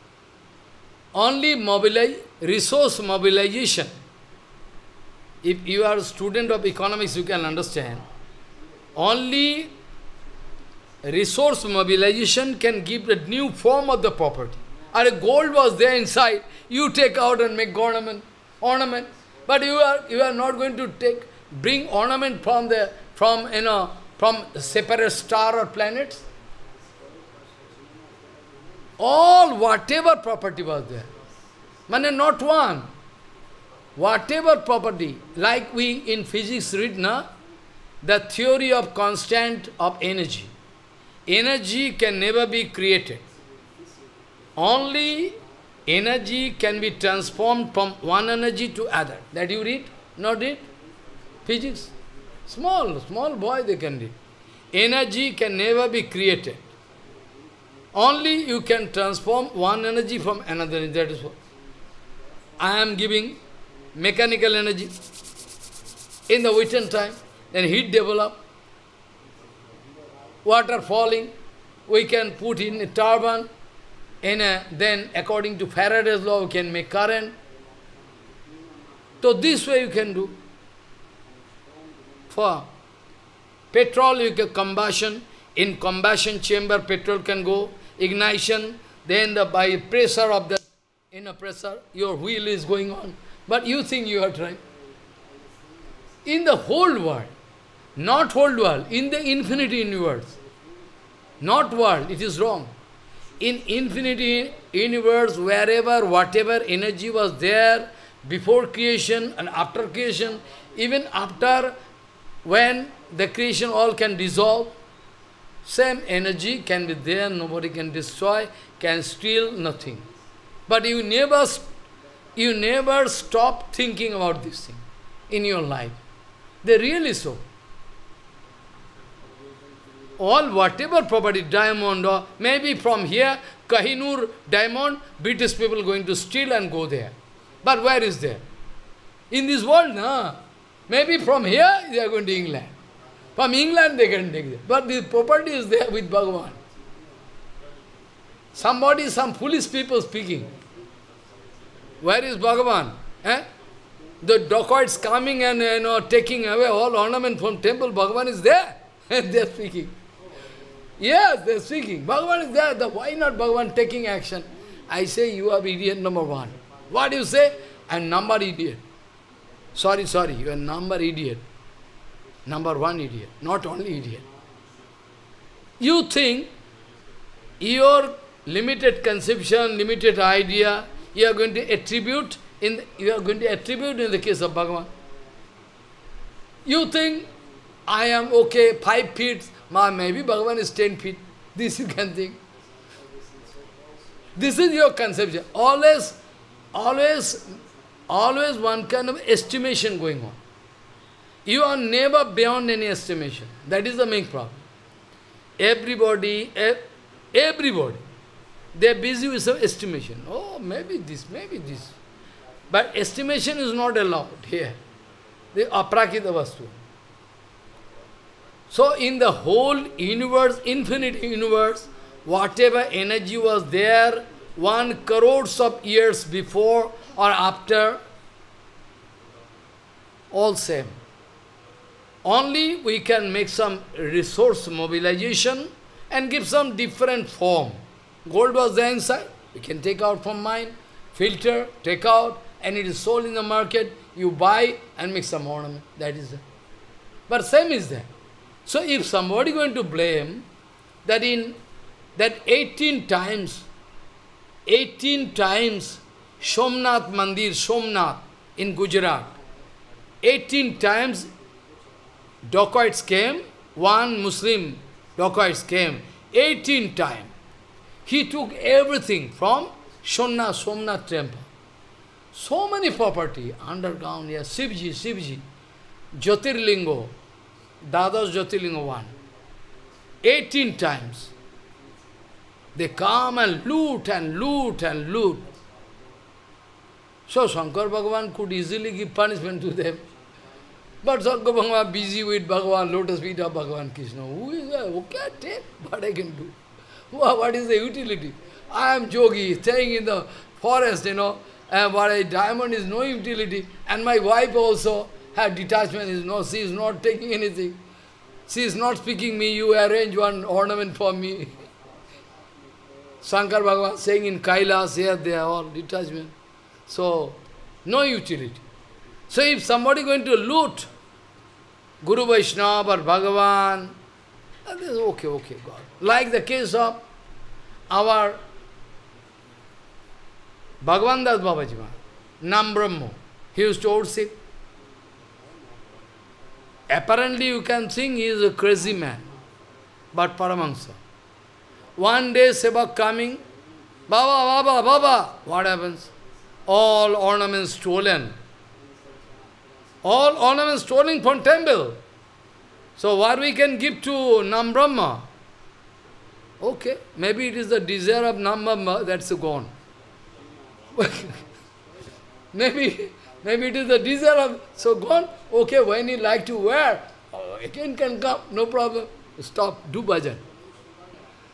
[SPEAKER 1] Only mobilize, resource mobilization. If you are a student of economics, you can understand. Only resource mobilization can give the new form of the property. And gold was there inside, you take out and make ornament, ornament. But you are you are not going to take bring ornament from the from you know from separate star or planets. All whatever property was there. Mane not one. Whatever property, like we in physics read, na, the theory of constant of energy. Energy can never be created. Only energy can be transformed from one energy to other. That you read? Not read? Physics. Small, small boy they can read. Energy can never be created. Only you can transform one energy from another. That is what. I am giving mechanical energy in the winter time, then heat develop, water falling, we can put in a turbine, in a, then according to Faraday's law, we can make current. So this way you can do. For petrol, you can combustion, in combustion chamber, petrol can go, ignition, then the, by pressure of the inner pressure, your wheel is going on. But you think you are trying. In the whole world, not whole world, in the infinity universe, not world, it is wrong. In infinity universe, wherever, whatever energy was there, before creation and after creation, even after when the creation all can dissolve, same energy can be there, nobody can destroy, can steal, nothing. But you never, you never stop thinking about this thing in your life. They really so all whatever property, diamond or maybe from here, Kohinoor diamond, British people going to steal and go there. But where is there? In this world, no. Maybe from here they are going to England. From England they can take it. But the property is there with Bhagavan. Somebody, some foolish people speaking. Where is Bhagavan? Eh? The dacoits coming and you know taking away all ornament from temple, Bhagavan is there. <laughs> And they are speaking. Yes, they're speaking. Bhagavan is there. The, why not Bhagavan taking action? I say you are idiot number one. What do you say? I'm number idiot. Sorry, sorry, you are number idiot. Number one idiot, not only idiot. You think your limited conception, limited idea, you are going to attribute in the, you are going to attribute in the case of Bhagavan. You think I am okay, five feet, maybe Bhagavan is 10 feet. <laughs> This you can think. This is your conception. Always, always, always one kind of estimation going on. You are never beyond any estimation. That is the main problem. Everybody, everybody, they are busy with some estimation. Oh, maybe this, maybe this. But estimation is not allowed here. The aprakita vastu. So in the whole universe, infinite universe, whatever energy was there, one crores of years before or after, all same. Only we can make some resource mobilization and give some different form. Gold was there inside, we can take out from mine, filter, take out, and it is sold in the market, you buy and make some ornament, that is it. But same is there. So if somebody going to blame that in that 18 times, 18 times Somnath Mandir, Somnath in Gujarat, 18 times dacoits came, one Muslim dacoits came, 18 times. He took everything from Shonna Somnath temple. So many property, underground, yes, Shivji, Shivji, Jyotirlingo, Dadas Jyotirlinga one. 18 times. They come and loot and loot and loot. So Shankar Bhagavan could easily give punishment to them. But Shankar Bhagavan busy with Bhagavan, lotus feet of Bhagavan Krishna. Who is that? Okay, take what I can do. What is the utility? I am yogi, staying in the forest, you know, and what a diamond is no utility. And my wife also, her detachment is no, she is not taking anything. She is not speaking me, you arrange one ornament for me. Shankar Bhagavan saying in Kailas, here they are all detachment. So, no utility. So if somebody going to loot Guru Vaishnava or Bhagavan, uh, is okay, okay, God. Like the case of our Bhagavan Das Babaji Nam Brahma, he used to sing. Apparently you can think he is a crazy man, but Paramahansa. One day Sevak coming, Baba, Baba, Baba, what happens? All ornaments stolen. All ornaments stolen from temple. So what we can give to Nam Brahma? Okay, maybe it is the desire of Nam Brahma that's gone. <laughs> maybe maybe it is the desire of so gone. Okay, when he like to wear, oh, again can come, no problem. Stop, do bhajan.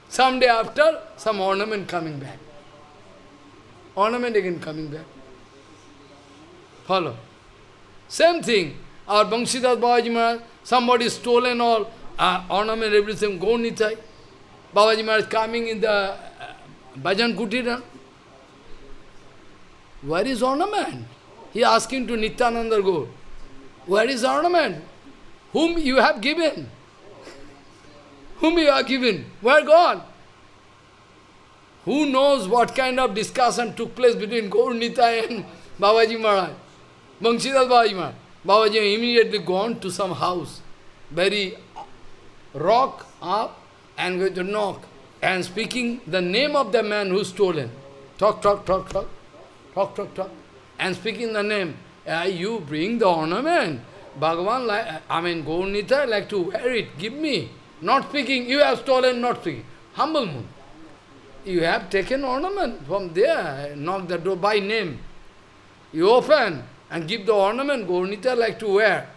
[SPEAKER 1] Someday after, some ornament coming back. Ornament again coming back. Follow. Same thing. Our Banshidas Babaji Maharaj, somebody stolen all uh, ornament, everything, go Nitai. Babaji Maharaj coming in the uh, Bhajan Kutira. Where is ornament? He asking to Nityananda Gaur, where is ornament? Whom you have given? Whom you are given? Where gone? Who knows what kind of discussion took place between Gaur Nitai and Babaji Maharaj? Banshidas Babaji. Babaji immediately gone to some house, very rock up and going to knock and speaking the name of the man who stolen. Talk, talk, talk, talk, talk, talk, talk. And speaking the name, uh, you bring the ornament. Bhagavan, like, I mean, Gaur Nitai like to wear it, give me. Not speaking, you have stolen, not speaking. Humble moon. You have taken ornament from there, knock the door by name. You open and give the ornament, Gaur Nitai like to wear.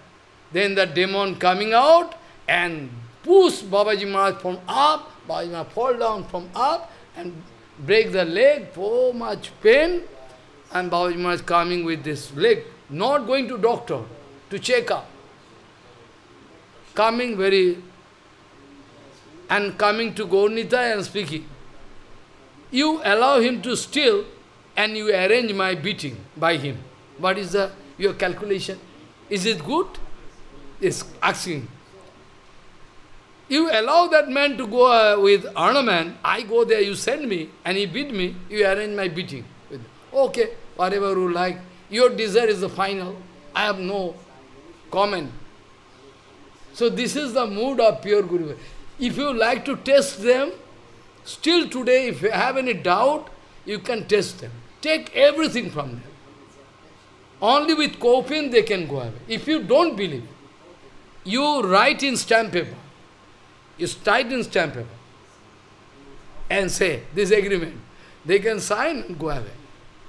[SPEAKER 1] Then the demon coming out and push Babaji Maharaj from up, Babaji Maharaj fall down from up and break the leg, so much pain. And Babaji Maharaj coming with this leg, not going to doctor to check up. Coming very, and coming to Gaur Nitai and speaking. You allow him to steal and you arrange my beating by him. What is the your calculation? Is it good? Is asking. You allow that man to go uh, with ornament, I go there, you send me, and he beat me, you arrange my beating. Okay, whatever you like. Your desire is the final. I have no comment. So this is the mood of pure Guru. If you like to test them, still today, if you have any doubt, you can test them. Take everything from them. Only with coping they can go away. If you don't believe, you write in stamp paper, you write in stamp paper, and say, this agreement, they can sign and go away.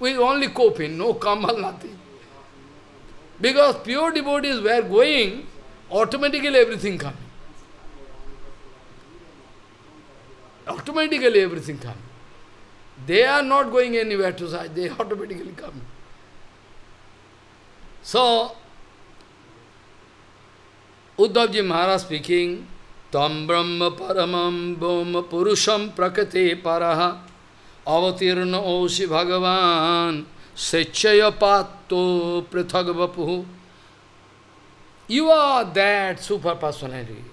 [SPEAKER 1] With only coping, no kamal, nothing. Because pure devotees were going, automatically everything coming. Automatically everything coming. They are not going anywhere to side, they automatically come. So, Uddhavji Maharaj speaking, Tam Brahma Paramam Bhoma Purusham Prakate Paraha Avatirna Osi Bhagavan Sechaya Pato Prithagvapuhu You are that super personality.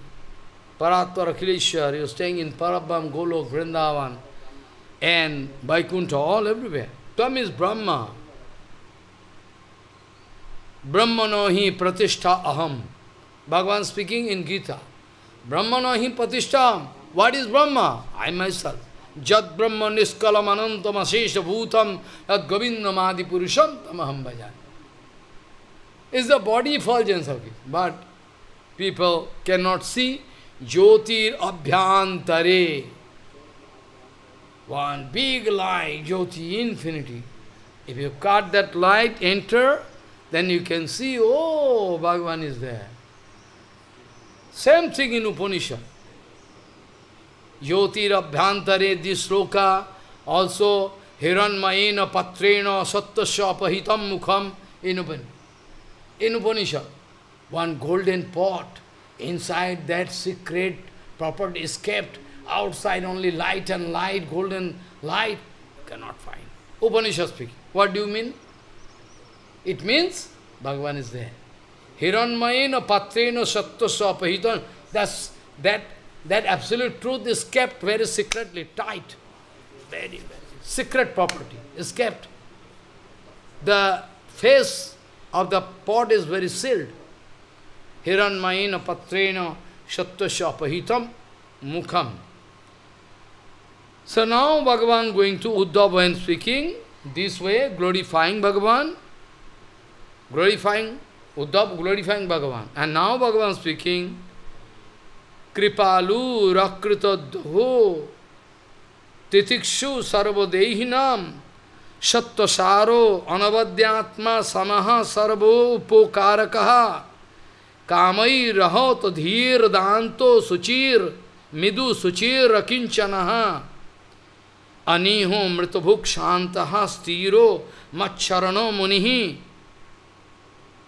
[SPEAKER 1] Paratwara Akhileshwar, you are staying in Parabham, Golok, Vrindavan, and Vaikuntha, all everywhere. Tam is Brahma. Brahmano hi pratishtha aham. Bhagavan speaking in Gita. Brahmano hi pratishtha. What is Brahma? I myself. Jat Brahma niskalam anantam asesha bhutam yad govindam adi purusham tamaham bhajan. Is the body effulgence of it. But people cannot see Jyotir Abhyantare. One big light, Jyoti, infinity. If you cut that light, enter, then you can see, oh, Bhagavan is there. Same thing in Upanishad. Jyotir Abhyantare, this sloka, also Hiranmayena Patrena Sattasya Apahitam Mukham in Upanishad. In Upanishad, one golden pot, inside that secret property is kept, outside only light and light, golden light, cannot find. Upanishad speaking. What do you mean? It means Bhagavan is there. Hiranmayena patrena sattasya apahitan. That's that that absolute truth is kept very secretly, tight. Very, very secret property is kept. the face of the pot is very sealed. Hiranmayena patrena sattasya apahitam mukham. So now Bhagavan going to Uddhava when speaking this way, glorifying Bhagavan, glorifying Uddhav, glorifying Bhagavan. And now Bhagavan speaking, Kripalu rakritadho titikshu sarvadehinam sattva anavadyatma samaha sarvo upokarakaha kamai rahot dhir danto suchir midu suchir rakinchanaha अनिहो मृतभुक शांत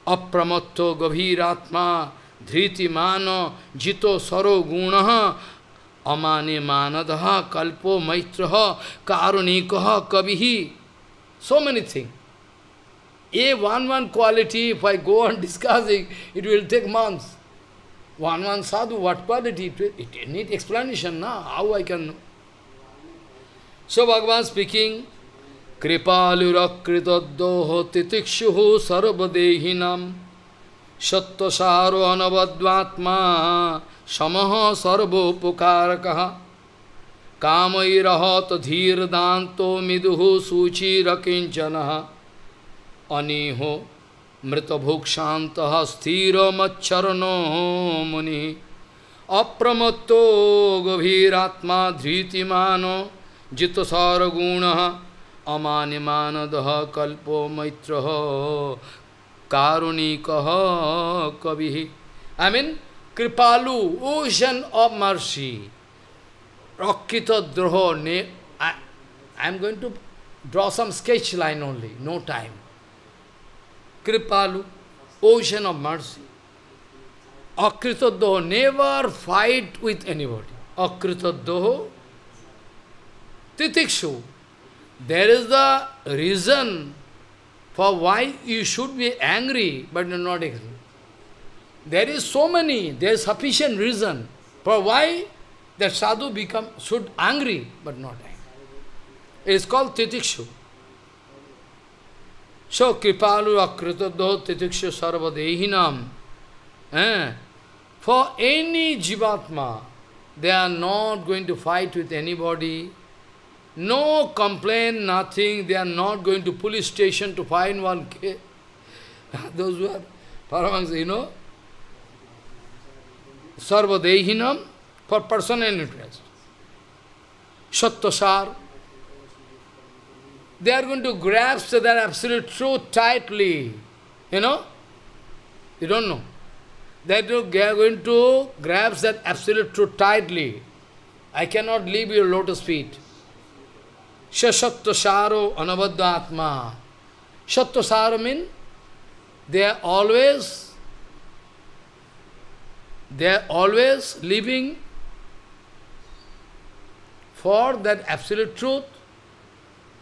[SPEAKER 1] apramatto gavhiratma dhriti mano jito saro gunaha amane manadha kalpo maitraha karunikaha kavihi. So many things. A one one quality, if I go on discussing, it will take months. One one sadhu, what quality? It, it, it need explanation, na? How I can. So Bhagavan speaking. कृपालुरकृतोह तितिक्षु सर्वदेहिनाम। सत्वसारो अनवद्वात्मा समह सर्वोपकार कामईरहत धीरदान्तो मिदुः सूचिरकिंचन अनीहो मृतभुक्षात स्थिरमच्छरणो मुनि। अप्रमत्तो गभीरात्मा धृतिमान जितसारगुण। अमानिमानद कल्पो मैत्र कारुणिक कवि I mean कृपालु ocean of mercy रक्षित द्रोह ने I am going to draw some sketch line only, no time. Kripalu, ocean of mercy. Akritadoho, never fight with anybody. Akritadoho, Titikshu. there is the reason for why you should be angry, but you're not angry. There is so many, there is sufficient reason for why that sadhu become should angry, but not angry. It is called titikshu. So, kripalu akritadho titikshu sarvadehinam. Eh? For any jivatma, they are not going to fight with anybody, no complaint, nothing. They are not going to police station to find one case. <laughs> Those who are Paramahansa, you know. Sarvadehinam for personal interest. Sattasar. They are going to grasp that absolute truth tightly. You know? You don't know. They are going to grasp that absolute truth tightly. I cannot leave your lotus feet. Shasatva Saro Anabadha Atma. Satva Saro means they are always they are always living for that absolute truth.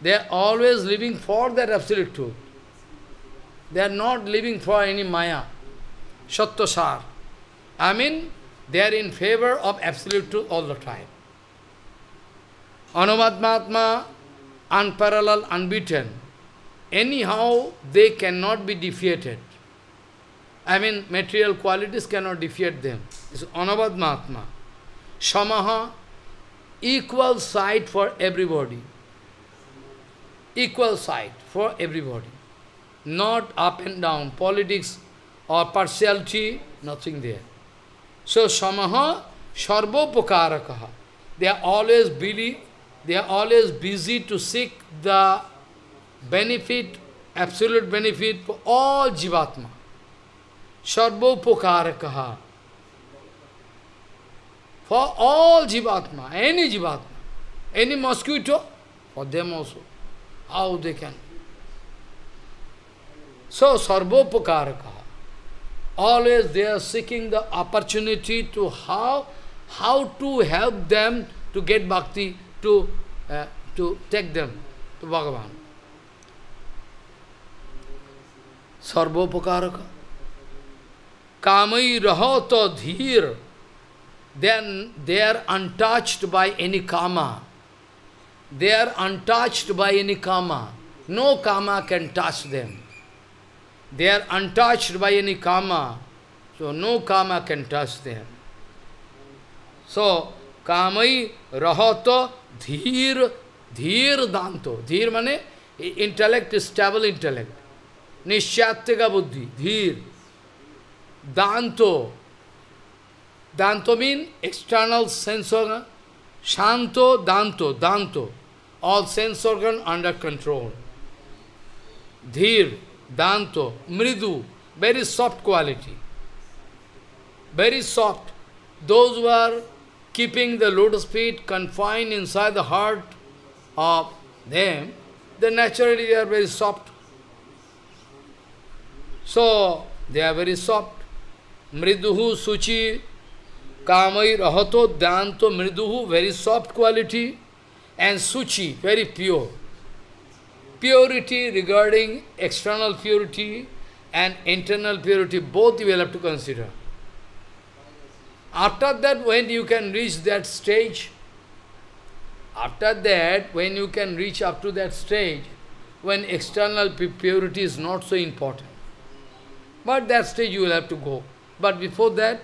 [SPEAKER 1] They are always living for that absolute truth. They are not living for any Maya. Sattva I mean, they are in favor of absolute truth all the time. Anumadmatma unparalleled, unbeaten. Anyhow, they cannot be defeated. I mean, material qualities cannot defeat them. It's Anavad Mahatma. Shamaha, equal sight for everybody. Equal sight for everybody. Not up and down, politics or partiality, nothing there. So, Shamaha, Sarvopakarakaha. They are always believe, they are always busy to seek the benefit, absolute benefit for all jivatma. Sarvopokarakaha. For all jivatma, any jivatma, any mosquito, for them also. How they can. So, sarvopokarakaha. Always they are seeking the opportunity to how, how to help them to get bhakti, to, uh, to take them to Bhagavan. Sarvopakaraka. Kamai rahata dhir. Then they are untouched by any kama. They are untouched by any kama. no karma can touch them. They are untouched by any karma, so no karma can touch them. So, kamai rahato dhir, dhir danto. Dhir mane intellect is stable intellect. Nishyatyaga buddhi, dhir. Danto. Danto means external sense organ. Shanto, danto, danto. All sense organ under control. Dhir, danto, mridu, very soft quality. Very soft. Those who are keeping the lotus feet confined inside the heart of them, then naturally they are very soft. So, they are very soft. Mriduhu, Suchi, Kamai, Rahato, Danto, Mriduhu, very soft quality, and Suchi, very pure. Purity regarding external purity and internal purity, both you will have to consider. After that, when you can reach that stage, after that, when you can reach up to that stage, when external purity is not so important. But that stage you will have to go. But before that,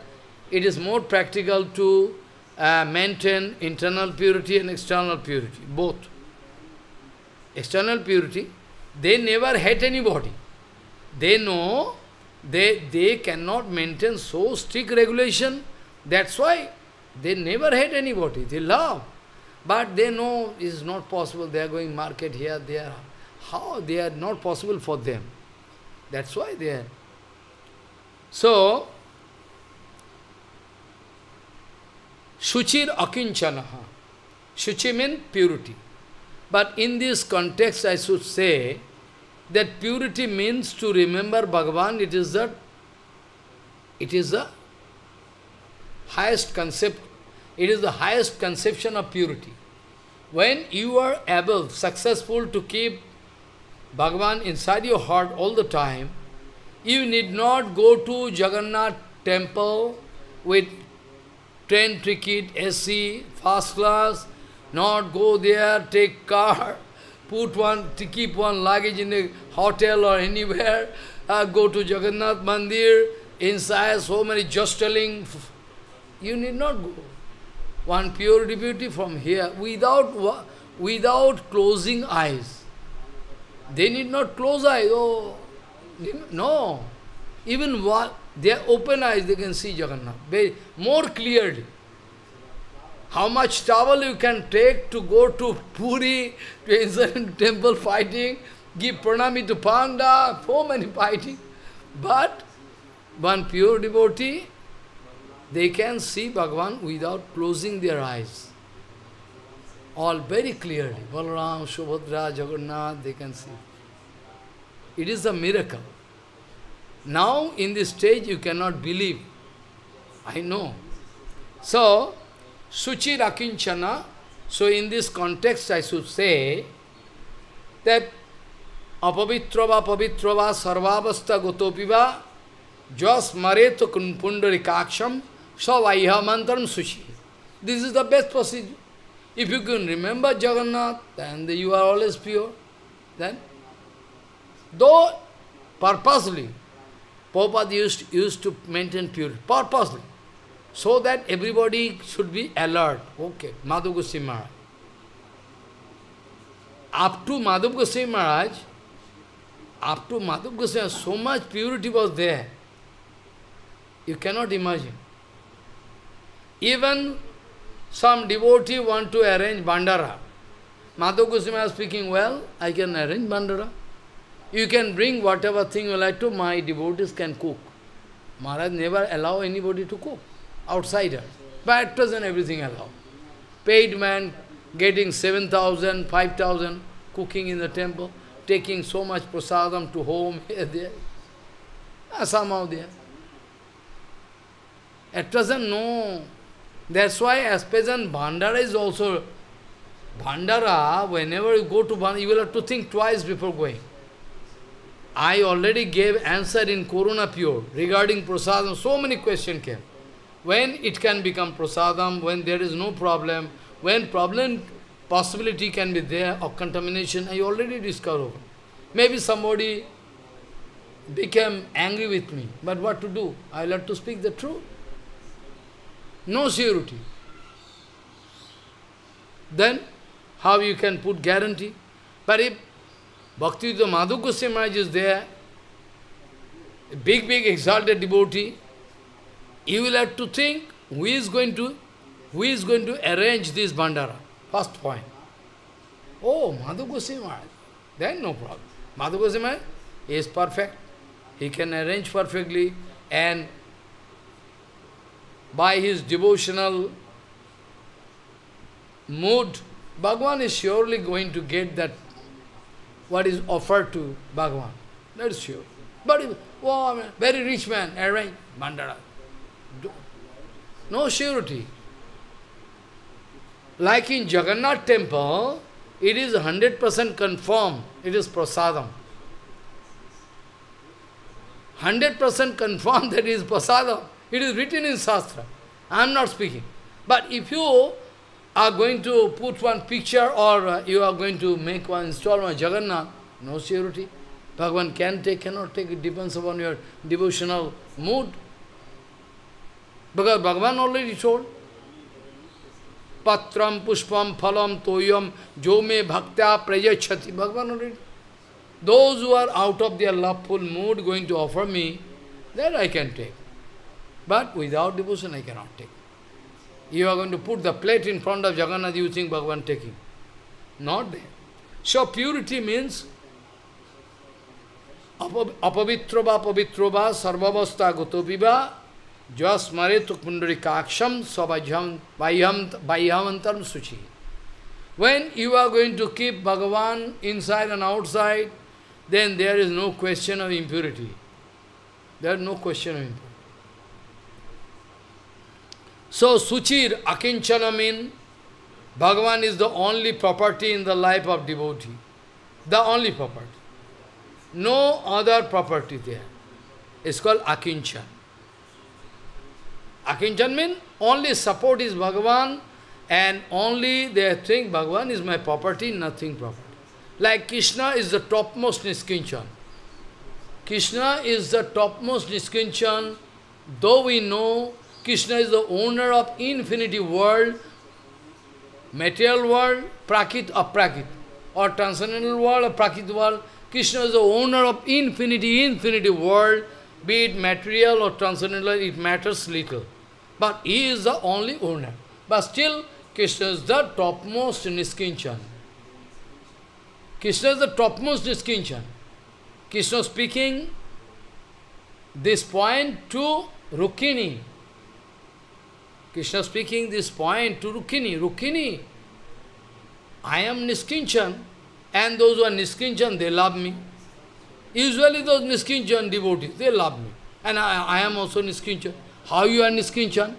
[SPEAKER 1] it is more practical to uh, maintain internal purity and external purity, both. External purity, they never hate anybody. They know they, they cannot maintain so strict regulation that's why they never hate anybody, they love. But they know it is not possible, they are going market here, there. How? They are not possible for them. That's why they are. So, Shuchir Akinchanaha. Shuchi means purity. But in this context, I should say that purity means to remember Bhagavan, it is the, it is the highest concept, it is the highest conception of purity. When you are able, successful to keep Bhagavan inside your heart all the time, you need not go to Jagannath temple with train ticket, AC, first class, not go there, take car, put one, to keep one luggage in a hotel or anywhere, uh, go to Jagannath Mandir, inside so many jostling you need not go. One pure devotee from here, without, without closing eyes. They need not close eyes. Oh, no. Even while their open eyes, they can see Jagannath very, more clearly. How much trouble you can take to go to Puri, to ancient <laughs> temple fighting, give pranami to Panda, so many fighting. But one pure devotee, they can see Bhagavan without closing their eyes. All very clearly. Balaram, Subhadra, Jagannath, they can see. It is a miracle. Now, in this stage, you cannot believe. I know. So, Suchi Rakinchana, so in this context, I should say that apavitrava pavitrava sarvavasta gotopiva jas mareto pundarikaksham Savaiha mantram sushi. This is the best procedure. If you can remember Jagannath, then you are always pure. Then, though purposely, Prabhupada used, used to maintain purity, purposely, so that everybody should be alert. Okay, Madhav Goswami Maharaj. Up to Madhav Goswami Maharaj, up to Madhav Goswami, so much purity was there. You cannot imagine. Even some devotee want to arrange bandara. Madhav Goswami speaking, well, I can arrange bandara. You can bring whatever thing you like to, my devotees can cook. Maharaj never allow anybody to cook, outsider. But at present everything allowed. Paid man getting 7,000, 5,000, cooking in the temple, taking so much prasadam to home, <laughs> here, there. Somehow there. At present, no. That's why as peasant, Bhandara is also, Bhandara, whenever you go to Bhandara, you will have to think twice before going. I already gave answer in Corona Pure regarding prasadam, so many questions came. When it can become prasadam, when there is no problem, when problem, possibility can be there of contamination, I already discovered. Maybe somebody became angry with me. But what to do? I have to speak the truth. No surety. Then, how you can put guarantee? But if Bhakti Madhav Goswami Maharaj is there, a big, big exalted devotee, you will have to think who is going to who is going to arrange this bandara? First point. Oh, Madhav Goswami Maharaj. Then no problem. Madhav Goswami Maharaj is perfect. He can arrange perfectly and by his devotional mood, Bhagwan is surely going to get that what is offered to Bhagwan. That is sure. But if, oh, very rich man, arrange mandara. No surety. Like in Jagannath temple, it is 100% confirmed, it is prasadam. 100% confirmed <laughs> that it is prasadam. It is written in Shastra. I am not speaking. But if you are going to put one picture or uh, you are going to make one installment Jagannath, no surety. Bhagavan can take, cannot take, it depends upon your devotional mood. Because Bhagavan already told, Patram, Pushpam, Phalam, Toyam, Jome, Bhaktya, Prajachati. Bhagavan already. Those who are out of their loveful mood going to offer me, that I can take. But without devotion I cannot take. You are going to put the plate in front of Jagannath, you think Bhagavan taking. Not there. So purity means pavitra va sarvavasta gotopi va jasmare tu pundarikaksham svabhajam vayyamantaram suchi. When you are going to keep Bhagavan inside and outside, then there is no question of impurity. There is no question of impurity. So, Suchir, Akinchana mean, Bhagavan is the only property in the life of devotee. The only property. No other property there. It's called Akinchan. Akinchan means only support is Bhagavan and only they think Bhagavan is my property, nothing property. Like Krishna is the topmost Niskinchan. Krishna is the topmost Niskinchan, though we know Krishna is the owner of infinity world, material world, prakrit, or prakit, or transcendental world or prakit world. Krishna is the owner of infinity, infinity world, be it material or transcendental, it matters little. But he is the only owner. But still, Krishna is the topmost Niskinchan. Krishna is the topmost Niskinchan. Krishna speaking this point to Rukmini. Krishna speaking this point to Rukmini. Rukmini, I am Niskinchan, and those who are Niskinchan, they love me. Usually those Niskinchan devotees, they love me. And I, I am also Niskinchan. How you are Niskinchan?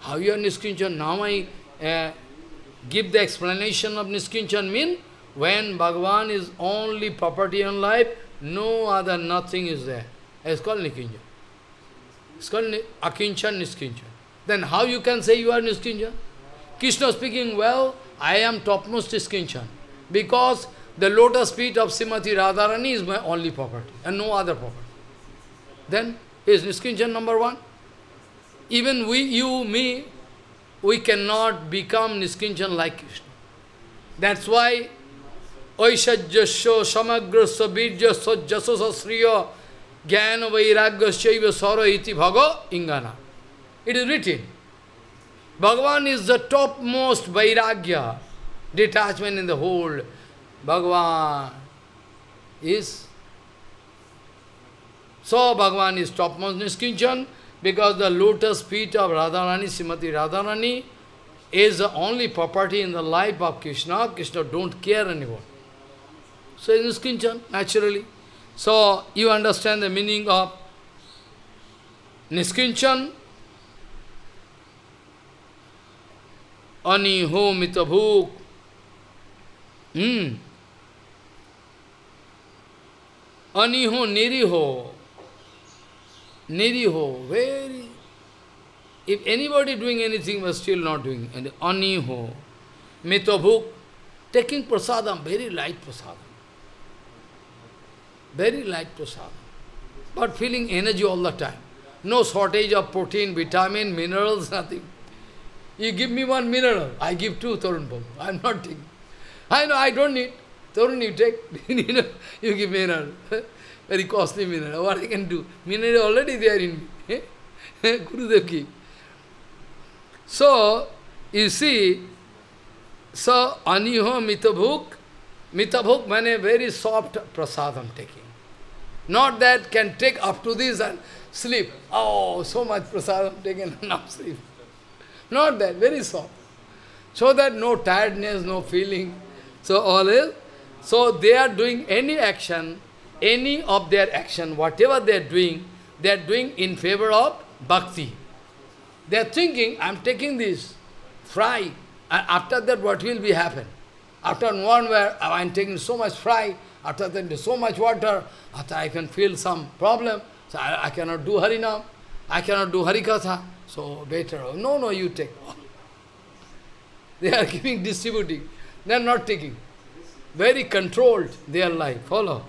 [SPEAKER 1] How you are Niskinchan? Now I uh, give the explanation of Niskinchan mean when Bhagavan is only property in life, no other nothing is there. It's called Nikinchan. It's called Akinchan Niskinchan. Then how you can say you are Niskinchan? Krishna speaking, well, I am topmost Niskinchan. Because the lotus feet of Srimati Radharani is my only property and no other property. Then is Niskinchan number one. Even we, you, me, we cannot become Niskinchan like Krishna. That's why Aishajyasya samagrasya virjasya jasasasriya Jnana vairagyasya sara iti bhaga ingana. It is written. Bhagavan is the topmost vairagya, detachment in the whole. Bhagavan is. So Bhagavan is topmost Niskinchan because the lotus feet of Radharani, Srimati Radharani, is the only property in the life of Krishna. Krishna don't care anymore. So is Niskinchan, naturally. So, you understand the meaning of Niskinchan, Aniho mitabhuk. Hmm. Aniho niriho. Niriho, very... If anybody doing anything but still not doing, and aniho, mitabhuk, taking prasadam, very light prasadam. Very light prasadam. But feeling energy all the time. No shortage of protein, vitamin, minerals, nothing. You give me one mineral, I give two Tarun Babu. <laughs> I'm not taking. I know I don't need. Tarun, you take, <laughs> you, know, you give mineral. <laughs> Very costly mineral. What I can do? Mineral already there in me. Gurudev ki. So, you see, so aniho mitabhuk, mitabhuk means very soft prasadam taking. Not that can take up to this and sleep. Oh, so much prasadam taken, now sleep. Not that, very soft. So that no tiredness, no feeling. So all is, so they are doing any action, any of their action, whatever they are doing, they are doing in favor of bhakti. They are thinking, I am taking this, fry, and after that what will be happen? After one where oh, I am taking so much fry, after that so much water, after I can feel some problem, so I, I cannot do Harinam, I cannot do Harikatha. So better, no, no, you take. <laughs> They are giving, distributing. They are not taking. Very controlled, their life. Follow.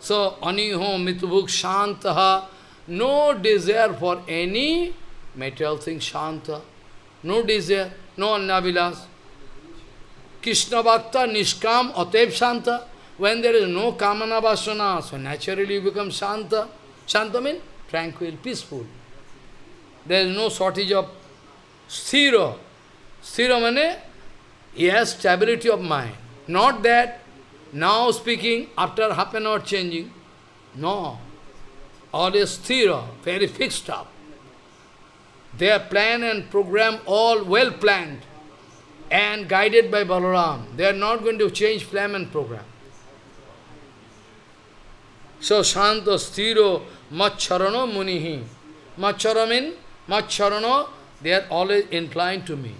[SPEAKER 1] So, aniho mitubhuk shantaha, no desire for any material thing, shanta. No desire, no annavilas. Krishna Bhakta, Nishkam, Atev Shanta. When there is no Kamana Vasana, so naturally you become Shanta. Shanta means tranquil, peaceful. There is no shortage of sthira. Sthira means he has stability of mind. Not that now speaking, after half an hour changing. No. All is sthira, very fixed up. Their plan and program all well planned and guided by Balaram. They are not going to change plan and program. So, Shanta Sthiro Macharano Munihi. Machara means Macharano, they are always inclined to me.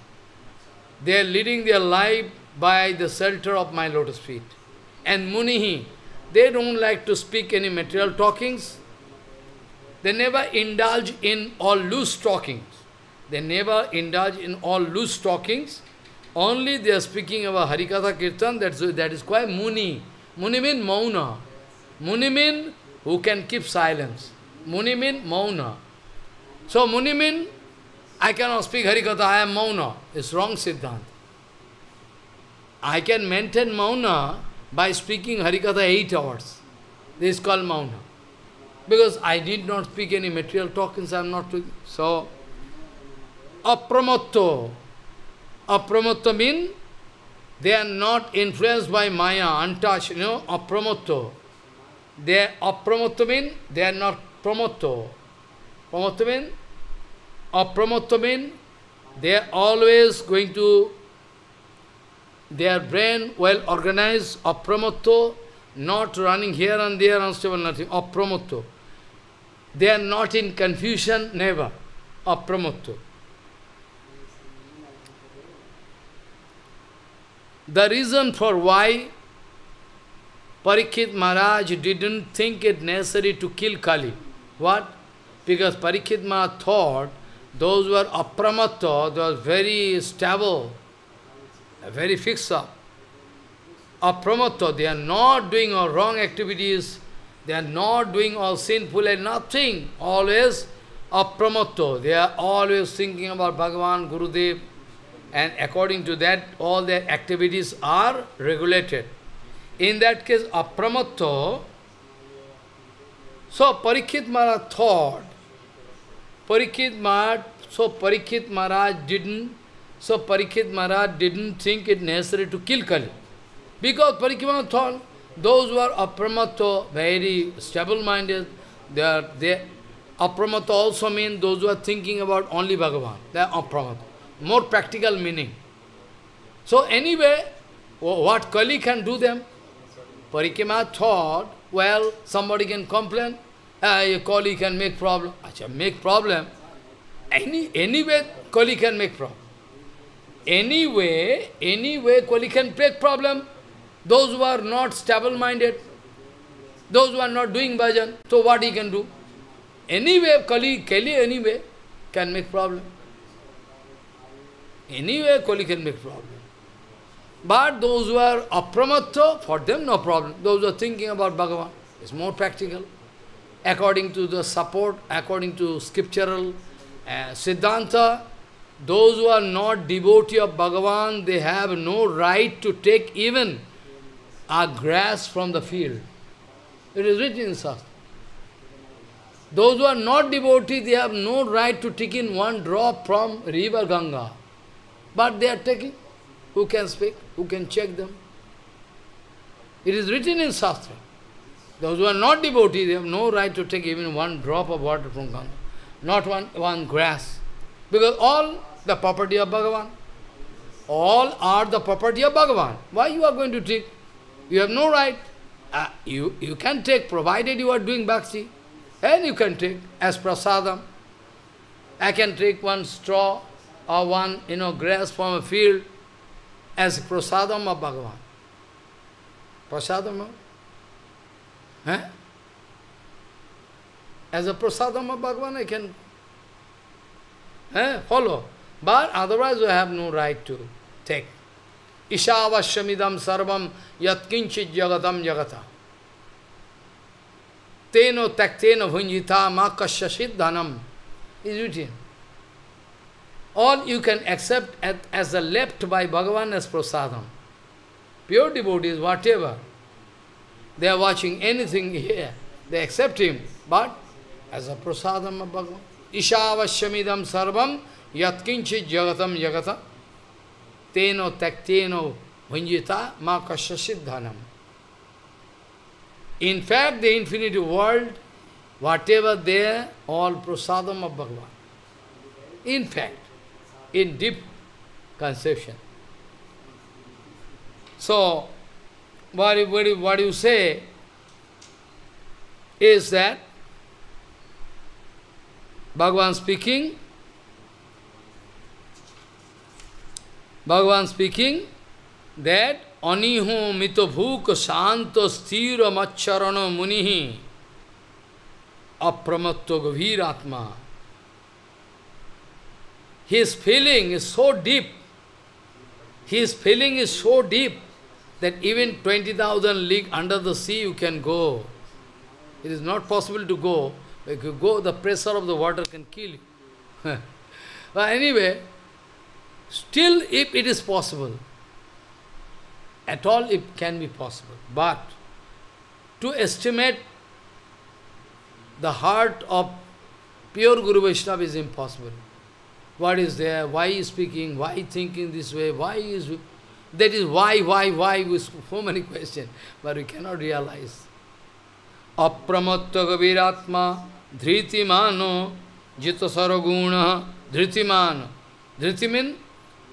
[SPEAKER 1] They are leading their life by the shelter of my lotus feet. And Munihi, they don't like to speak any material talkings. They never indulge in all loose talkings. They never indulge in all loose talkings. Only they are speaking about Harikatha Kirtan, that's, that is quite Muni. Muni means Mauna. Muni means who can keep silence. Muni means Mauna. So Muni means, I cannot speak Harikatha, I am Mauna. It's wrong Siddhant. I can maintain Mauna by speaking Harikatha eight hours. This is called Mauna. Because I did not speak any material talkings, I am not doing. So, Apramatto. Apramatto means they are not influenced by Maya, untouched, you know, Apramatto. They are Apramatto means they are not Pramatto. Pramatto means Apramatto means they are always going to, their brain well organized, apramatto, not running here and there, unstable, nothing, apramatto. They are not in confusion, never, apramatto. The reason for why Parikshit Maharaj didn't think it necessary to kill Kali. What? Because Parikshit Maharaj thought those were apramatta, those very stable, very fixed up. Apramatta, they are not doing all wrong activities, they are not doing all sinful and nothing. Always apramatta, they are always thinking about Bhagavan, Gurudev, and according to that, all their activities are regulated. In that case, apramatta, so Parikshit Maharaj thought, Parikshit Maharaj, so Parikshit Maharaj didn't, so Parikshit Maharaj didn't think it necessary to kill Kali. Because Parikshit Maharaj thought, those who are apramatta, very stable-minded, they are, they, apramatta also mean those who are thinking about only Bhagavan. They are apramatta. More practical meaning. So anyway, what Kali can do them? Maharaj thought, well, somebody can complain, uh, Kali can make problem. Achha, make problem. Any, anyway, Kali can make problem. Anyway, anyway, Kali can make problem. Those who are not stable-minded, those who are not doing bhajan, so what he can do? Anyway, Kali, Kali anyway can make problem. Anyway, Kali can make problem. But those who are apramatta, for them no problem. Those who are thinking about Bhagavan, It's more practical. According to the support, according to scriptural uh, Siddhanta, those who are not devotee of Bhagavan, they have no right to take even a grass from the field. It is written in Shastra. Those who are not devotee, they have no right to take in one drop from river Ganga. But they are taking. Who can speak? Who can check them? It is written in Shastra. Those who are not devotees, they have no right to take even one drop of water from Ganga. Not one, one grass. Because all the property of Bhagavan. All are the property of Bhagavan. Why you are going to take? You have no right. Uh, you, you can take, provided you are doing bhakti. And you can take as prasadam. I can take one straw or one, you know, grass from a field as prasadam of Bhagavan. Prasadam of? Eh? As a prasadam of Bhagavan, I can eh, follow. But otherwise, we have no right to take. Ishavashamidam sarvam yatkinchit jagatam jagata. Teno takteno bhunjita makasya siddhanam is written. All you can accept as, as a left by Bhagavan as prasadam. Pure devotees, whatever, they are watching anything here, they accept him, but as a prasadam of Bhagavan. Ishavashamidam sarvam yatkinchit jagatam jagata teno takteno bhunjita makasya siddhanam. In fact, the infinite world, whatever there, all prasadam of Bhagavan. In fact, in deep conception. So, what you, what you, what you say is that Bhagavan speaking, Bhagavan speaking that Aniho mitabhuk shanto sthira macharano munihi apramatto gavir His feeling is so deep, his feeling is so deep that even 20,000 league under the sea you can go. It is not possible to go. If you go, the pressure of the water can kill you. <laughs> but anyway, still if it is possible, at all it can be possible. But to estimate the heart of pure Guru Vaishnava is impossible. What is there? Why is speaking? Why thinking this way? Why is... That is why, why, why, with <laughs> so many questions. But we cannot realize. Apramatta Gaviratma Dhritimano Jita Saraguna Dhritimano. Dhriti means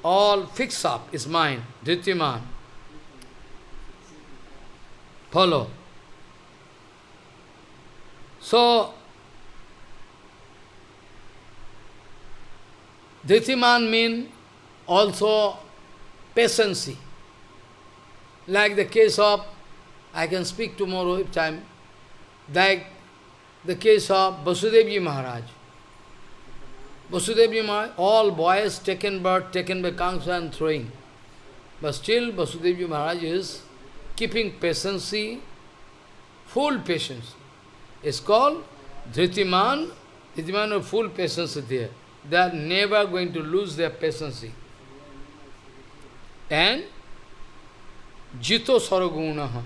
[SPEAKER 1] all fix up is mind. Dhritiman. Follow. So, Dhritiman mean also patience. Like the case of, I can speak tomorrow if time, like the case of Vasudevji Maharaj. Vasudevji Maharaj, all boys taken birth, taken by Kamsa and throwing. But still Vasudevji Maharaj is keeping patience, full patience. It's called Dhritiman, Dhritiman of full patience there. They are never going to lose their patience. And Jito Saragunaha.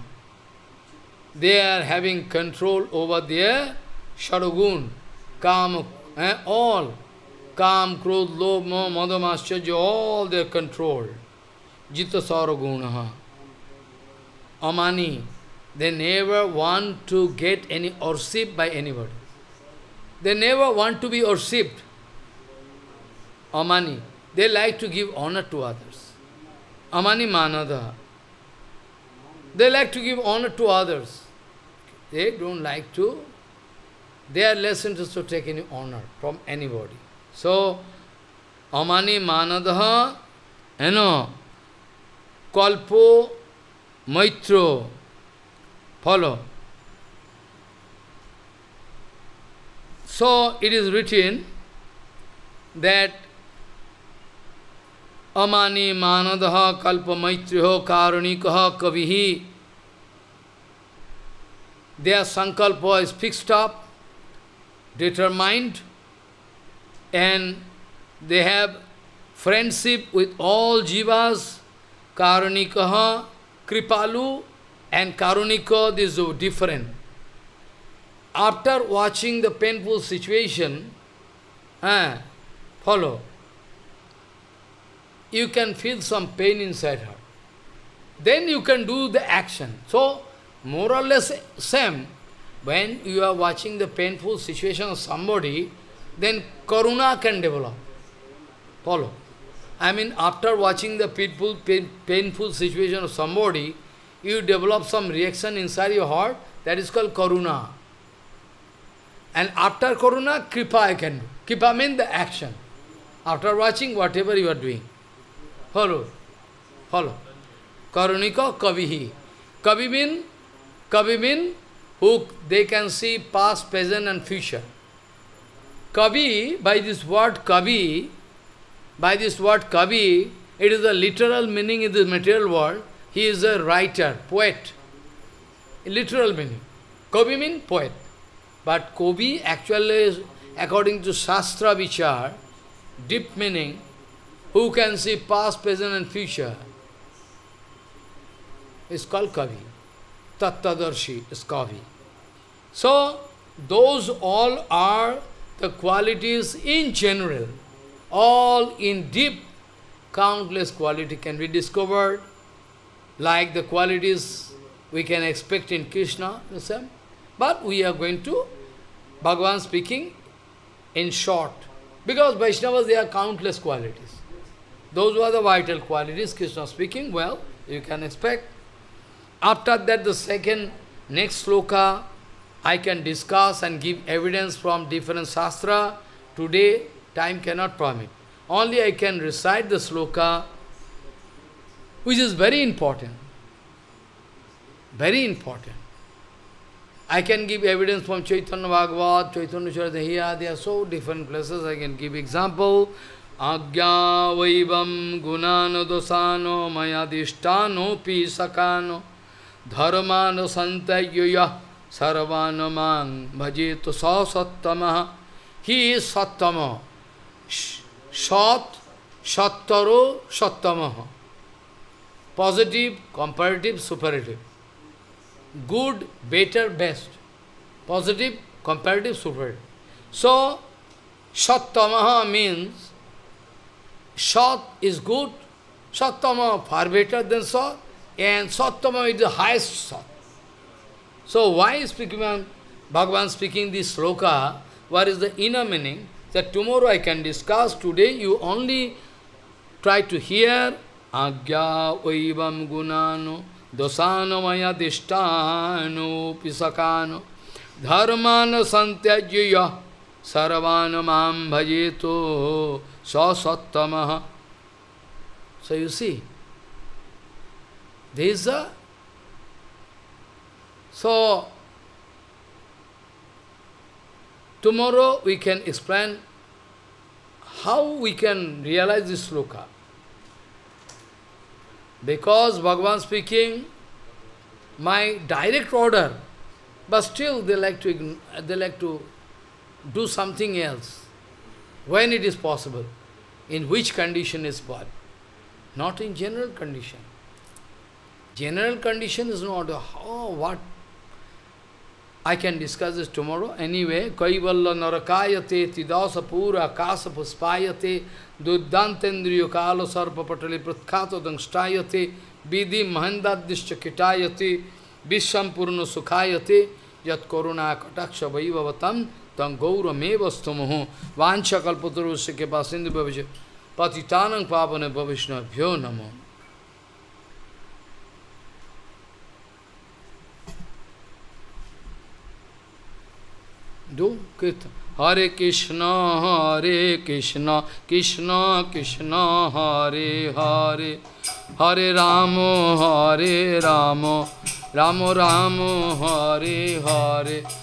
[SPEAKER 1] They are having control over their Sharagun, Kam, eh, all. Kam, Krodh, Lobh, Moh, Madham, all their control. Jita Saragunaha. Amani. They never want to get any worship by anybody. They never want to be worshipped. Amani. They like to give honor to others. Amani Manada. They like to give honor to others. They don't like to, they are less interested to take any honor from anybody. So, Amani Manadaha, you know, Kalpo Maitro, follow. So, it is written that अमानी मानद कल्प मैत्रियो कारणिक kavi. He their sankalpa is fixed up determined and they have friendship with all jivas karunik kripalu and karunik this different after watching the painful situation follow you can feel some pain inside her. Then you can do the action. So, more or less same, when you are watching the painful situation of somebody, then karuna can develop. Follow. I mean, after watching the painful, pain, painful situation of somebody, you develop some reaction inside your heart, that is called karuna. And after karuna, kripa I can do. Kripa means the action. After watching whatever you are doing. Follow. Follow. Karunika kavihi. Kavi mean, kavi mean who they can see past, present and future. Kavi, by this word kavi, by this word kavi, it is a literal meaning in the material world. He is a writer, poet. Literal meaning. Kavi means poet. But Kavi actually is, according to Shastra Vichar, deep meaning, who can see past, present and future, is called Kavi. Tattadarshi is Kavi. So, those all are the qualities in general, all in deep, countless quality can be discovered, like the qualities we can expect in Krishna. But we are going to, Bhagavan speaking in short, because Vaishnavas, they are countless qualities. Those were the vital qualities, Krishna speaking, well, you can expect. After that, the second, next sloka, I can discuss and give evidence from different sastra. Today, time cannot permit. Only I can recite the sloka, which is very important. Very important. I can give evidence from Chaitanya Bhagavat, Chaitanya Charitamrita, they are so different places, I can give example. Dosano mayadishtano pi sakano dharmano santayya sarvano mang bhajeto sa sattama. He is sattama. Sat, sattaro, sattama. Positive, comparative, superlative. Good, better, best. Positive, comparative, superlative. So, sattamaha means Sat is good, Sattama far better than Sat, and Sattama is the highest Sat. So why is Bhagavan speaking this sloka? What is the inner meaning? That tomorrow I can discuss, today you only try to hear Agya Vaivam Gunano Dosano Maya Dishtano Pisakano Dharmana Santyajya Sarvana Mam Bhajeto Sasattamaha. So you see, this is a so tomorrow we can explain how we can realize this sloka. Because Bhagavan speaking, my direct order, but still they like to they like to do something else. When it is possible, in which condition is possible. Not in general condition. General condition is not, oh, what? I can discuss this tomorrow. Anyway, Kaivalla narakayate tidasa pura kasa puspayate duddantendriyo kala sarpa patali pratkhato dangstayate vidhi mahandadishcha kitayate vishampurna sukhayate yat koruna kataksha vaivavatam तंग गौरमे वस्तुमहो वांछा कल्पतरुष्य के पास सिंधु भविष्य पतितानंग पावन भविष्णभ्यो नमो। दो हरे Krishna Hare Krishna Krishna Krishna, Hare Hare. Hare Rama Hare Rama. Rama Ram, Hare Hare.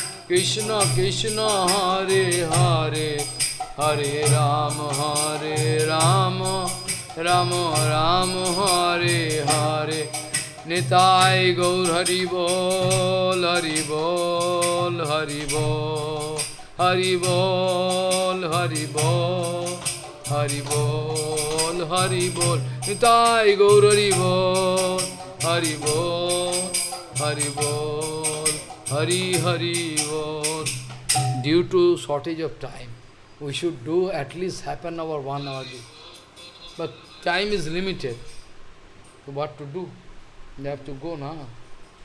[SPEAKER 1] Krishna Krishna, Hare Hare, Hare Rama, Hare Rama, Rama Rama, Hare Hare. Nitai Gaur Hari Bol, Hari Bol, Hari Bol, Hari Bol, Hari Bol, Hari Bol, Hari Bol. Nitai Gaur Hari Bol, Hari Bol, Hari Bol, Hari Hari. Due to shortage of time, we should do at least half an hour, one hour. But time is limited. So what to do? You have to go now.